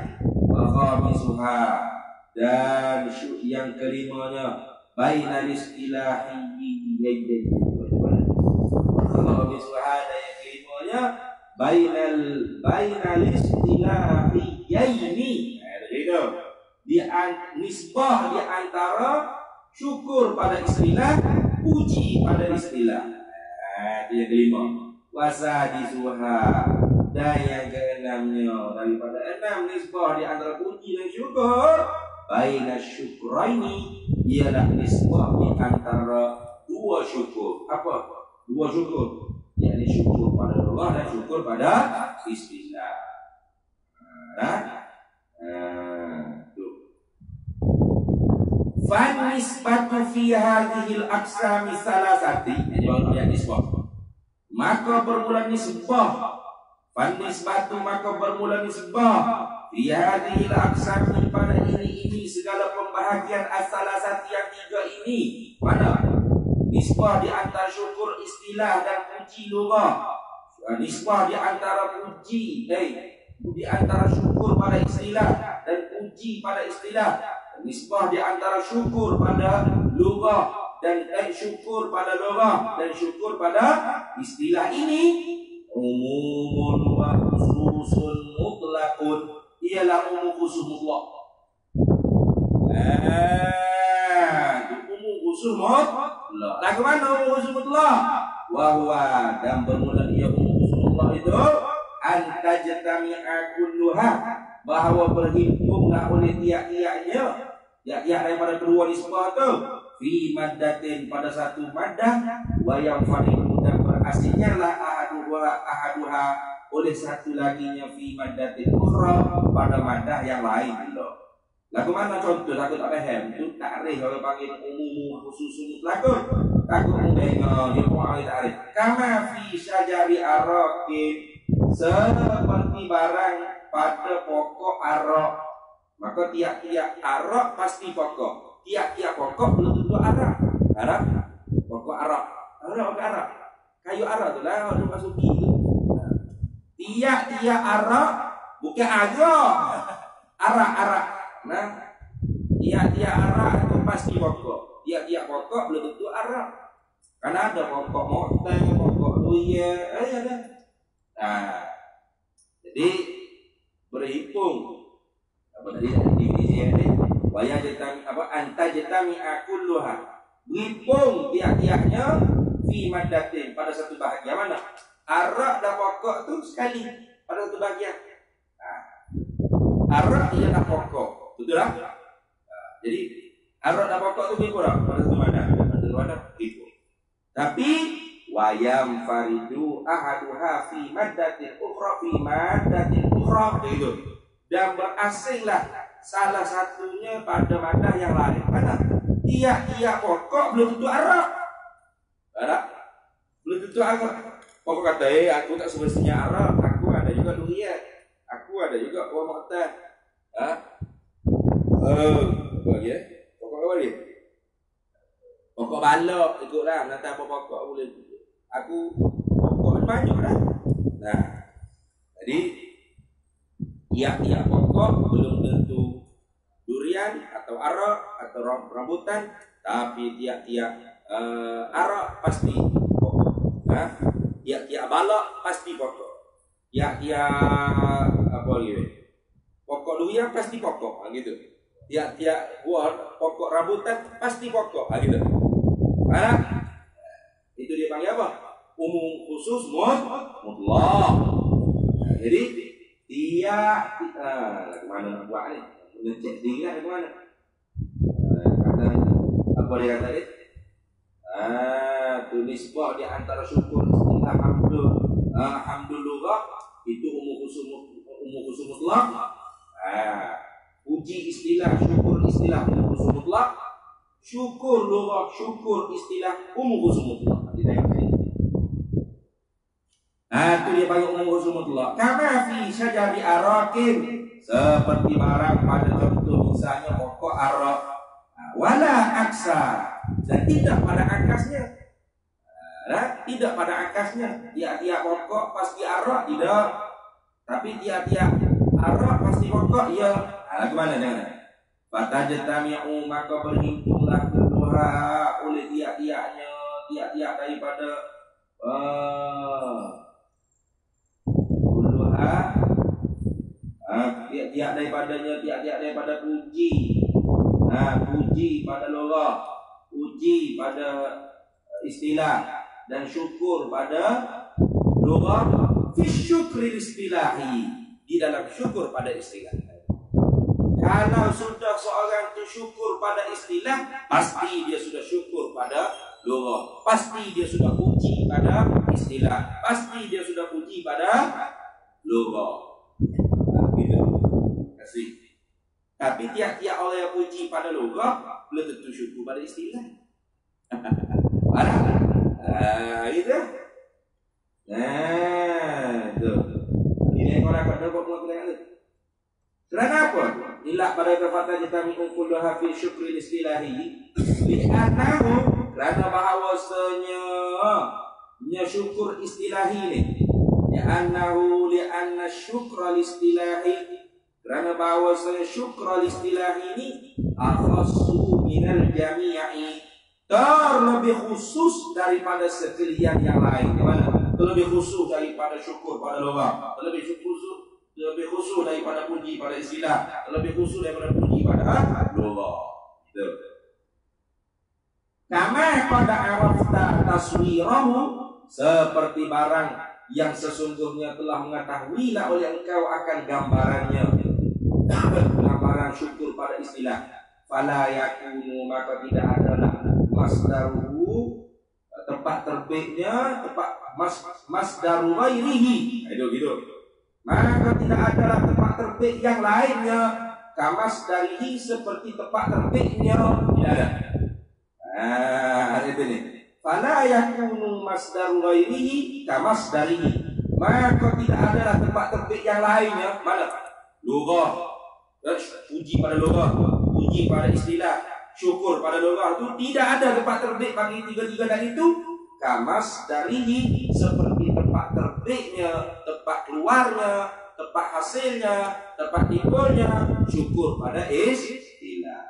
Wa suha dan yang kelimanya. Bainal istilahi khamisuha dan yang kelimanya. Bainal bainal istilahi yaini. Itu di nisbah di antara syukur pada istilah puji pada istilah. Nah, itu yang kelima wasadisuha dan yang keenamnya daripada enam nisbah di antara puji dan syukur baina syukraini ialah nisbah di antara dua syukur apa? Dua syukur yakni syukur pada Allah dan syukur pada istilah nah Fan nisbatu fi hadhihi al-aqsami salasati. Yang nisbah maka bermula nisbah. Fanisbatu maka bermula nisbah. Fi hadhil aqsam pada ini ini segala pembahagian as-salasati yang tiga ini. Mana? Nisbah di antara syukur istilah dan puji lughah nisbah di antara puji eh di antara syukur pada istilah dan puji pada istilah. Nisbah di antara syukur pada lughah dan eh, syukur pada lughah dan syukur pada istilah ini umumun wa khususun mutlaqun ialah umum khususullah. Ah, umum khususullah. Lagu mana umum khususullah? Wahwa dan bermula dia umum khususullah itu antajtami'a kulluha bahwa berhimpunglah oleh tiap-tiapnya tiap-tiap daripada kedua nisbah itu fi maddatin pada satu maddah wa yang fariqu dan beraslinya lah ahaduha ahaduha. Oleh satu laginya fi madatin ukhra pada madah yang lain. Gitu. Lagu mana contoh? Lagu tak paham? Itu takrif kalau panggil umum khusus lagu lagu mendengar dia pun ahli takrif kama fi syajari arakin seperti barang pada pokok arok maka tiap-tiap arok pasti pokok tiap-tiap pokok belum tentu arok arok pokok arok pokok arok kayu arok tu lah orang masuki itu Tiak-tiak arak bukan aja. Arak-arak. Nah, tiak-tiak arak itu pasti pokok. Tiak-tiak pokok belum tentu arak. Karena ada pokok monteng, pokok duya, eh ada. Nah, jadi berhitung apa tadi definisi ini waya jetami apa anta jetami akulluha berhitung tiak-tiaknya fi madatin pada satu bahagian mana Arak dan pokok tu sekali pada satu bagian. Nah, arak ialah pokok, betul tak? Nah, jadi arak dan pokok tu lebih kurang pada satu mana? Pada satu mana? Itu. Tapi wayam faridu ahaduha fi maddatin ukhra fi maddatin ukhra itu. Dan berasinglah salah satunya pada madah yang lain. Mana? Tiap-tiap pokok belum tentu arak. Arak belum tentu arak. Pokok kata, eh aku tak semestinya Arab, aku ada juga dunia, aku ada juga orang Mu'tad. Ha? Oh, apa lagi eh? Pokok apa lagi? Pokok balok ikutlah, nanti apa pokok boleh. Aku pokok banyak lah. Nah, jadi tiap-tiap pokok belum tentu durian atau arak atau rambutan, tapi tiap-tiap uh, arak pasti pokok. Nah, tiap-tiap balak pasti pokok. Tiap-tiap apa lagi? Pokok durian pasti pokok, ha, gitu. Tiap-tiap buah pokok rambutan pasti pokok, ha, gitu. Mana? Itu dia panggil apa? Umum khusus mut mutlak. Nah, jadi dia ah, mana nak buat Ngecek diri lah mana? Ah, apa dia kata tadi? Ah, tulis buah di antara syukur. Alhamdulillah. Alhamdulillah. Itu umum khusus umum khusus mutlak. Ah uji istilah syukur istilah umum khusus mutlak. Syukur lughah syukur istilah umum khusus mutlak Nah, itu dia panggil umum khusus mutlak. Kama fi syajari arakin seperti barang pada contoh misalnya pokok arak. Nah, wala aksa dan tidak pada akasnya Nah, tidak pada akasnya. Tiap-tiap pokok pasti arah tidak. Tapi tiap-tiap arah pasti pokok ya. Nah, gimana jangan? Fatajtami'u maka berhimpunlah kedua oleh tiap-tiapnya, tiap-tiap daripada uh, tiap-tiap daripadanya, tiap-tiap daripada puji. Nah, puji pada Allah, puji pada istilah dan syukur pada lughah fi syukri istilahi di dalam syukur pada istilah. Kalau sudah seorang itu syukur pada istilah, pasti dia sudah syukur pada lughah. Pasti dia sudah puji pada istilah. Pasti dia sudah puji pada lughah. Tapi tiap-tiap orang yang puji pada lughah belum tentu syukur pada istilah. Marah. Nah, itu. Nah, itu. tengok Kerana apa? Ila pada kata kita mengkumpul hafi syukri istilahi Li'anahu Kerana bahawasanya Nya syukur istilahi ni Li'anahu li'anna syukra istilahi Kerana bahawasanya syukra istilahi ni Akhasu minal jami'i Terlebih khusus daripada sekalian yang lain Gimana? terlebih khusus daripada syukur pada logam, terlebih khusus lebih khusus daripada puji pada istilah, terlebih khusus daripada puji pada logam. Gitu. Kama pada arafta taswirahu seperti barang yang sesungguhnya telah mengetahui lah oleh engkau akan gambarannya gambaran syukur pada istilah. Fala yakunu maka tidak adalah masdaruhu tempat terbitnya tempat mas mas ghairihi. Itu gitu. Maka tidak adalah tempat terbit yang lainnya? Kamas darihi seperti tempat terbitnya. Tidak ada. Ah itu nih. Fala yakunu masdaru ghairihi kamas darihi. Maka tidak adalah tempat terbit yang lainnya? Mana? Lughah puji pada lughah puji pada istilah. Syukur pada lughah itu tidak ada tempat terbit bagi tiga-tiga dan itu. Kamas darihi seperti tempat terbitnya, tempat keluarnya, tempat hasilnya, tempat timbulnya, syukur pada istilah.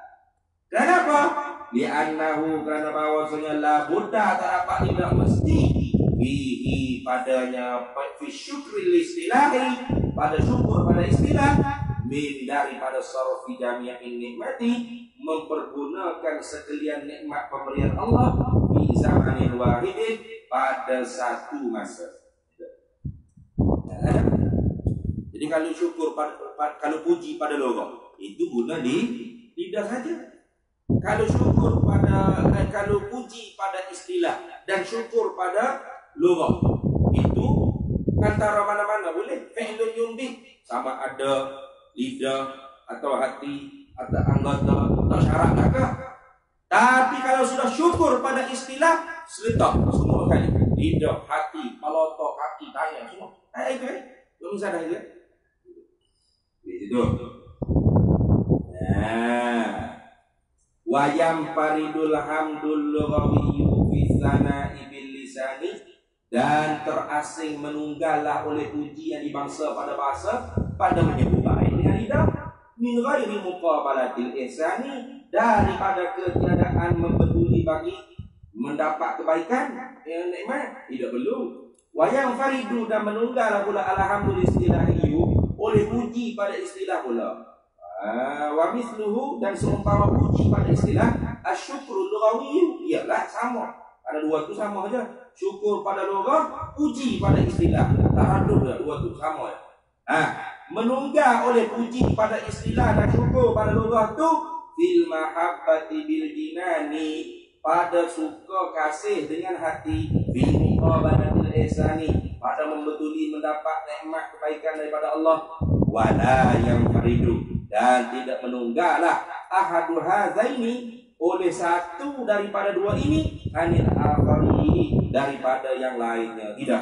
Kenapa? Li'annahu karena bahwasanya la buddha tak dapat tidak mesti. Bihi padanya fi syukri istilahi pada syukur pada istilah min daripada sarfi jami'in nikmati mempergunakan sekalian nikmat pemberian Allah di zamanin wahidin pada satu masa. Ya. Jadi kalau syukur pada, kalau puji pada logam itu guna di lidah saja. Kalau syukur pada eh, kalau puji pada istilah dan syukur pada logam itu antara mana-mana boleh fi'lun yumbi sama ada lidah atau hati atau anggota atau syarat kakak tapi kalau sudah syukur pada istilah seletak semua kali lidah, hati, malotok, kaki, tangan semua. Eh itu? Belum sadar itu. Di situ. Nah. Wayam paridul hamdul lughawiyyu fi sana'i bil lisani dan terasing menunggalah oleh puji yang dibangsa pada bahasa pada menyebut baik dengan lidah min ghairi muqabalatil ihsani daripada ketiadaan membetuli bagi mendapat kebaikan yang nikmat tidak perlu. Wayang faridu dan menunggal pula alhamdulillah istilahiyu oleh puji pada istilah pula. Ah, wa mithluhu dan seumpama puji pada istilah asyukru lughawi ialah sama. Ada dua tu sama aja syukur pada lugah puji pada istilah tak ada dua tu sama ya. ah menunggah oleh puji pada istilah dan syukur pada lugah tu fil mahabbati bil jinani pada suka kasih dengan hati fil muqabalatil ihsani pada membetuli mendapat nikmat kebaikan daripada Allah wala yang faridu dan tidak menunggahlah ahadu hazaini oleh satu daripada dua ini anil akhari daripada yang lainnya. Tidak.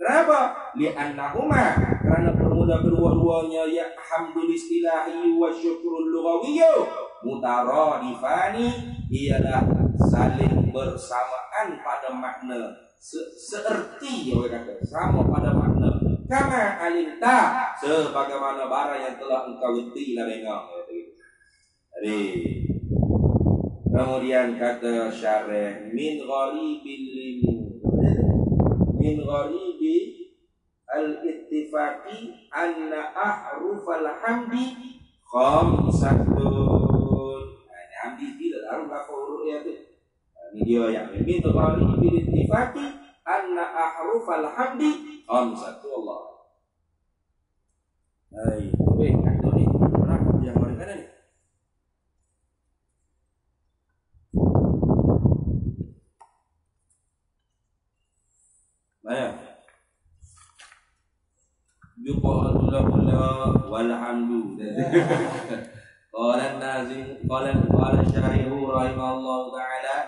Kenapa? Li'annahuma. Kerana bermula kedua-duanya Ya hamdulistilahi wa syukurul lughawiyyu Mutaradifani Ialah saling bersamaan pada makna Se Seerti ya kata. Sama pada makna. Kama alinta Sebagaimana barang yang telah engkau reti lah dengar Jadi Kemudian kata syarih Min gharibil limu min gharibi al-ittifaqi anna ahrufal hamdi khamsatun. Nah, hamdi tidak berapa huruf ya itu. Nah, ini yang min gharibi al-ittifaqi anna ahrufal hamdi khamsatun Allah. Hai, weh, kan tu ni. Mana yang mana ni? Ayah. Yuqalu lahu la walhamdu. Qala nazim qala qala syarihu rahimallahu taala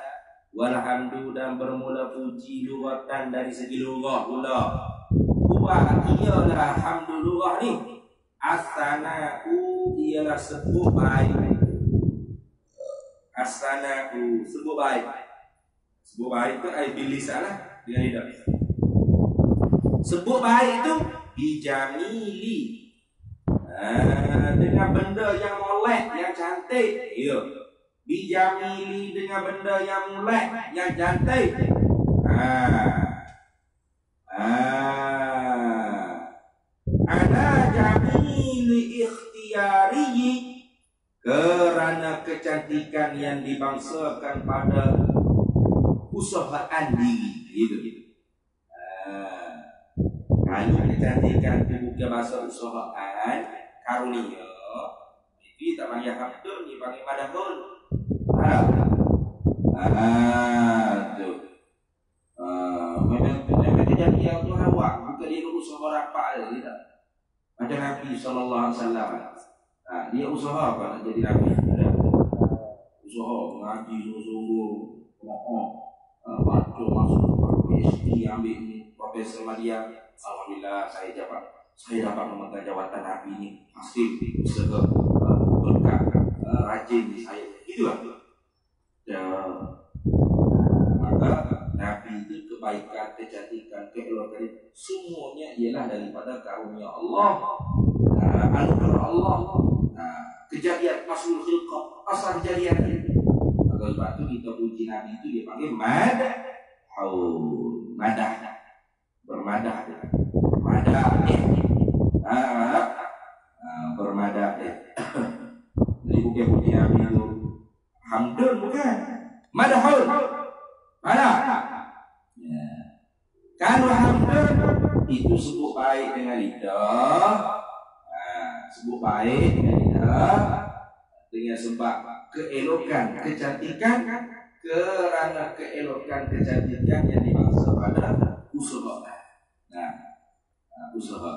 walhamdu dan bermula puji lughatan dari segi lughah pula. Huwa ialah hamdu lughah ni Asana'u ialah sebut baik. Asana'u sebut baik. Sebut baik itu ai bilisan lah dengan lidah. Sebut baik itu bijamili. Ah, dengan benda yang molek, yang cantik. Ya. Bijamili dengan benda yang molek, yang cantik. Ah. Ah. Ada jamili ikhtiyari kerana kecantikan yang dibangsakan pada usahaan diri. Itu Kalau kecantikan itu bukan bahasa usahaan karunia, itu tak panggil hamdun, dia panggil madahun. Ah, tu. Ah, memang memang kejadian tu awak, bukan dia usaha dia tidak. Macam Nabi. Ah, dia usaha apa nak jadi nabi? Usaha mengaji sungguh-sungguh, mohon, ah, masuk PhD ambil Profesor. Alhamdulillah saya dapat saya dapat memegang jawatan nabi ini pasti usaha uh, berkat uh, rajin saya. Itu lah. Dan maka Nabi itu kebaikan, kecantikan, keelokan semuanya ialah daripada karunia Allah, uh, anugerah Allah, uh, kejadian masul khilqah, asal kejadian. Maka sebab itu kita puji Nabi itu dia panggil mad, haul, madah, bermadah, bermadah, eh, ah, ah, eh. Jadi bukan puji Nabi itu hamdun bukan, madahul, madah. Ya. Kalau hamdun itu sebut baik dengan lidah, ah, sebut baik dengan lidah, dengan sebab keelokan, kecantikan, kerana keelokan, kecantikan yang dimaksud pada usaha. Nah, nah, usaha.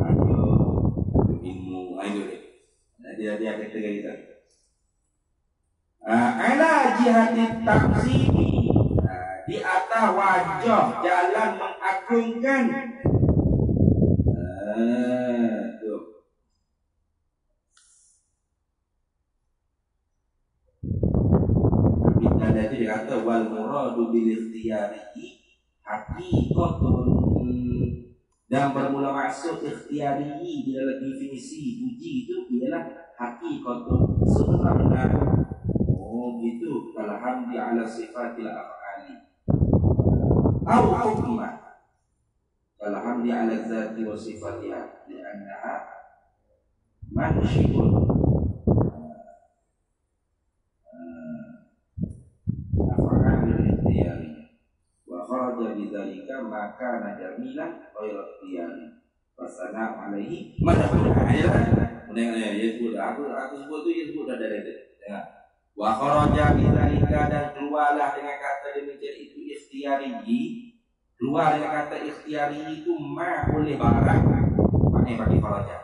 Ayo, ilmu, ayo deh. Nah, dia dia kata kita. Ah, ala jihati taksimi di atas wajah jalan mengagungkan. Ah. Kita dia kata wal muradu bil ikhtiyari haqiqatun dan bermula maksud ikhtiyari di dalam definisi puji itu ialah haqiqatun sebenar Oh gitu. Alhamdi ala sifatil af'ali. Au hukma Alhamdi ala zati wa sifatiha. Liannaha Mansyibun kharaja bidhalika maka najamilan Ghair ikhtiyari Wasana alaihi Madahul ayat Mendengar ya, ya sebut Aku, aku sebut tu, ya sebut dari itu Dengar Wa kharaja bidzalika dan keluarlah dengan kata demikian itu ikhtiari. Keluar dengan kata ikhtiari itu ma oleh barang. Mana bagi kharaja?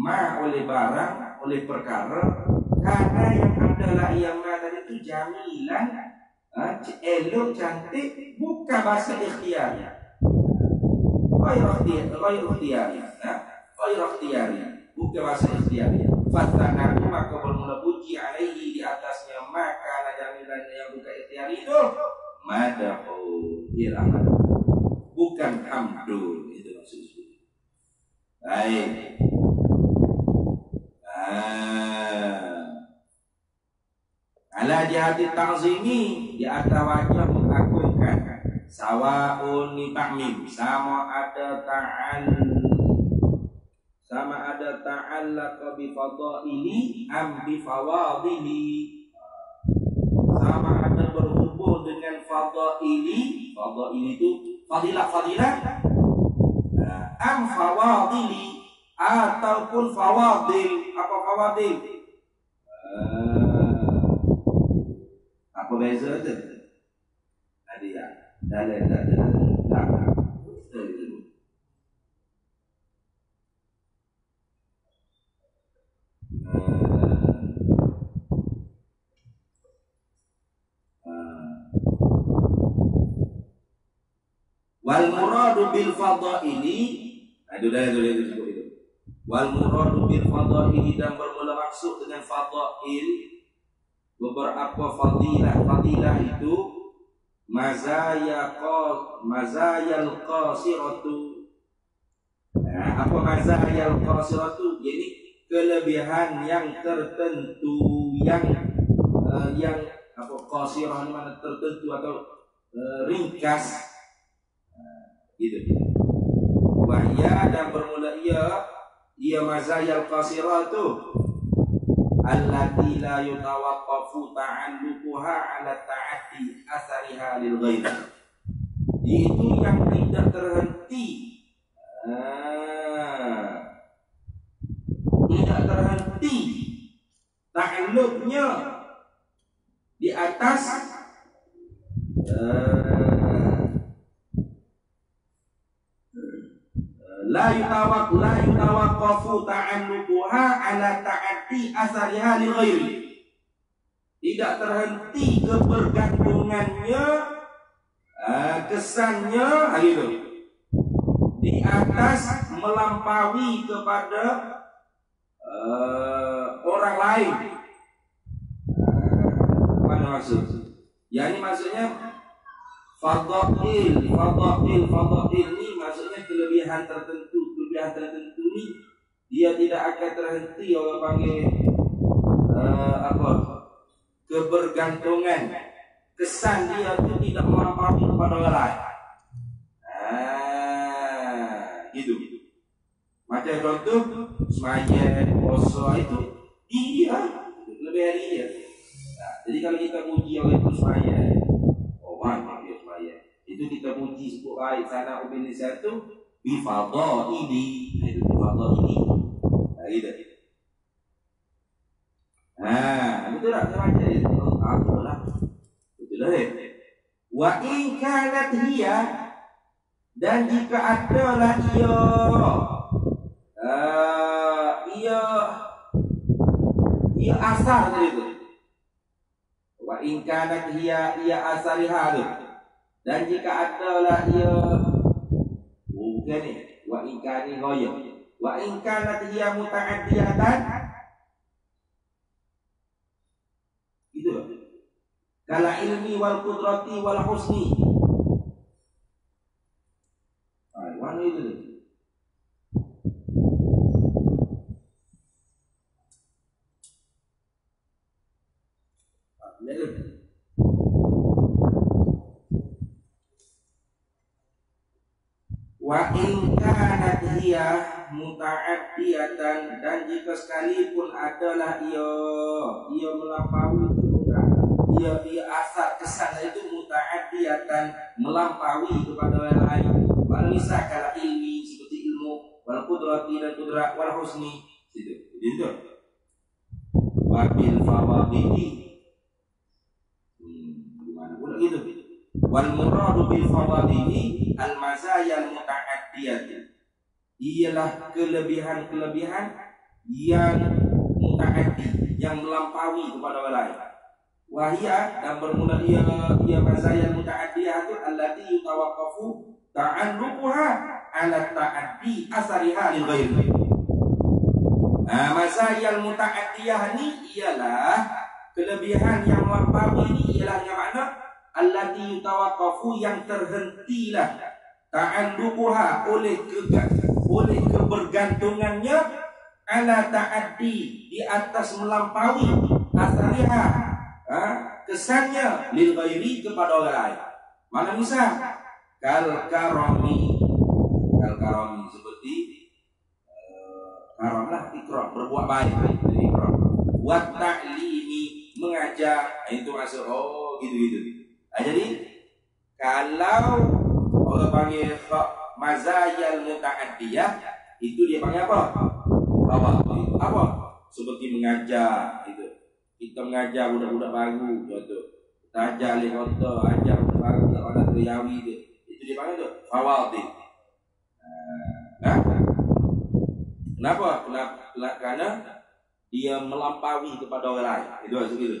Ma oleh barang, oleh perkara karena yang adalah yang tadi itu jamilan ha, elok cantik bukan bahasa ikhtiari. Ghair ikhtiyari, ghair ikhtiyari. Ha? Ghair ikhtiyari. Bukan bahasa ikhtiari. Fatanaku maka bermula puji alaihi di atasnya maka ada jaminan yang buka ikhtiar itu madahu ialah bukan hamdun itu maksudnya baik ah. Ala jihati ta'zimi di atas wajah mengagungkan sawaun ni ta'mim sama ada ta'al. Sama ada ta'allaqa bi fadaili am bi fawadili sama ada berhubung dengan fadaili fadaili itu fadilah fadilah. Nah, am fawadili ataupun fawadil. Apa fawadil? Uh, tu tadi ya. Dalam tak ada. Tak Wal muradu bil Nah, itu dah itu itu wal muradu bil fadaili dan bermula maksud dengan fadail beberapa fadilah fadilah itu mazaya qas mazayal qasiratu. Nah, apa mazayal qasiratu? Jadi kelebihan yang tertentu yang uh, yang apa qasirah mana tertentu atau uh, ringkas. Uh, gitu. Wahya dan bermula ia ia mazayal qasiratu allati la yutawaqqafu ta'alluquha 'ala ta'addi asariha lil ghairi itu yang tidak terhenti ah. tidak terhenti ta'alluqnya di atas uh, la yutawak la yutawaqqafu ta'alluquha ala ta'addi asariha li ghairi. Tidak terhenti kebergantungannya uh, kesannya gitu. Di atas melampaui kepada uh, orang lain. Mana maksud? Ya ini maksudnya Fadail, fadail, fadail ini maksudnya kelebihan tertentu, kelebihan tertentu ini dia tidak akan terhenti oleh panggil uh, apa kebergantungan kesan dia itu tidak melampaui kepada orang lain. Ah, gitu. Macam contoh semaya puasa itu dia lebih dari dia. Nah, jadi kalau kita uji oleh semaya, oh mana itu kita puji sebut baik. Sana ubin itu bifadha ini nah, itu bifadha ini nah gitu. Nah betul tak? Saya baca itu oh, apa lah. Lah eh. Wa in kanat hiya dan jika adalah ia uh, ia ia asal itu wa in kanat hiya ia asariha dan jika adalah ia bukan ni wa ingkani ghaya wa ingkanat hiya muta'addiyatan itu kala ilmi wal qudrati wal husni. Ay, mana itu Wa in kanat hiya muta'addiyatan dan jika sekalipun adalah ia ia melampaui itu ia ia asal kesan itu muta'addiyatan melampaui kepada orang lain. Wal misakala ilmi seperti ilmu wal qudrati dan kudrat wal husni. Itu itu wabil fawadili hmm, gimana pula gitu wal muradu bil fawadihi al mazaya muta'addiyah ialah kelebihan-kelebihan yang mutaaddi yang melampaui kepada orang lain wahia dan bermula ia ia mazaya muta'addiyah itu allati yutawaqqafu ta'alluquha ala ta'addi asariha lil ghairi. Nah, mazaya muta'addiyah ini ialah kelebihan yang melampaui ini ialah yang makna allati yutawaqqafu yang terhentilah. Ta'alluquha oleh ke oleh kebergantungannya. Ala ta'addi di atas melampaui asariha ha? kesannya lil ghairi kepada orang lain. Mana bisa? Kal karami. Kal karami seperti uh, karam lah ikram berbuat baik. Ikram wa ta'limi mengajar. Itu masuk oh gitu gitu jadi kalau orang panggil mazayal muta'addiyah itu dia panggil apa? Apa? Apa? Seperti mengajar itu. Kita mengajar budak-budak baru contoh. Kita ajar li kota, ajar budak baru ke orang Riyawi itu. Itu dia panggil tu fawadi. Nah, Kenapa? Kenapa? Karena dia melampaui kepada orang lain. Itu maksud itu.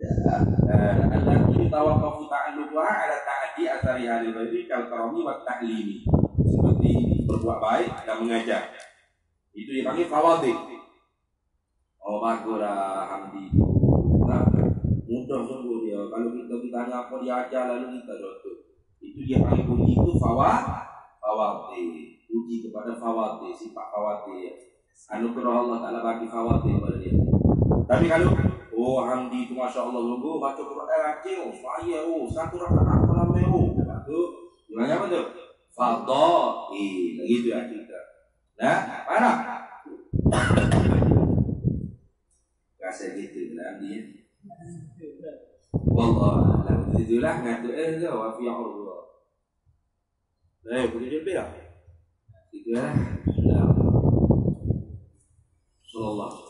Allati tawaqqafu ta'alluquha ala ta'addi asari halil ghairi kal karami wa ta'limi. Seperti berbuat baik dan mengajar. Itu yang kami fawati. Oh baguslah Hamdi. Nah, mudah sungguh dia. Kalau kita ditanya apa dia ajar lalu kita jatuh. Itu dia kami puji itu fawat, fawati. Puji kepada fawati, sifat fawati. Anugerah Allah Taala bagi fawati kepada dia. Tapi kalau Oh Hamdi itu Masya Allah Lu baca Quran aceh oh Saya oh Satu rakaat malam oh Itu Gimana apa tuh Fadha'il Gitu ya kita Nah Mana? Rasa gitu lah Hamdi Wallah Alam Itulah Ngatu eh Wa fi Allah. Eh boleh lah. Itulah Sallallahu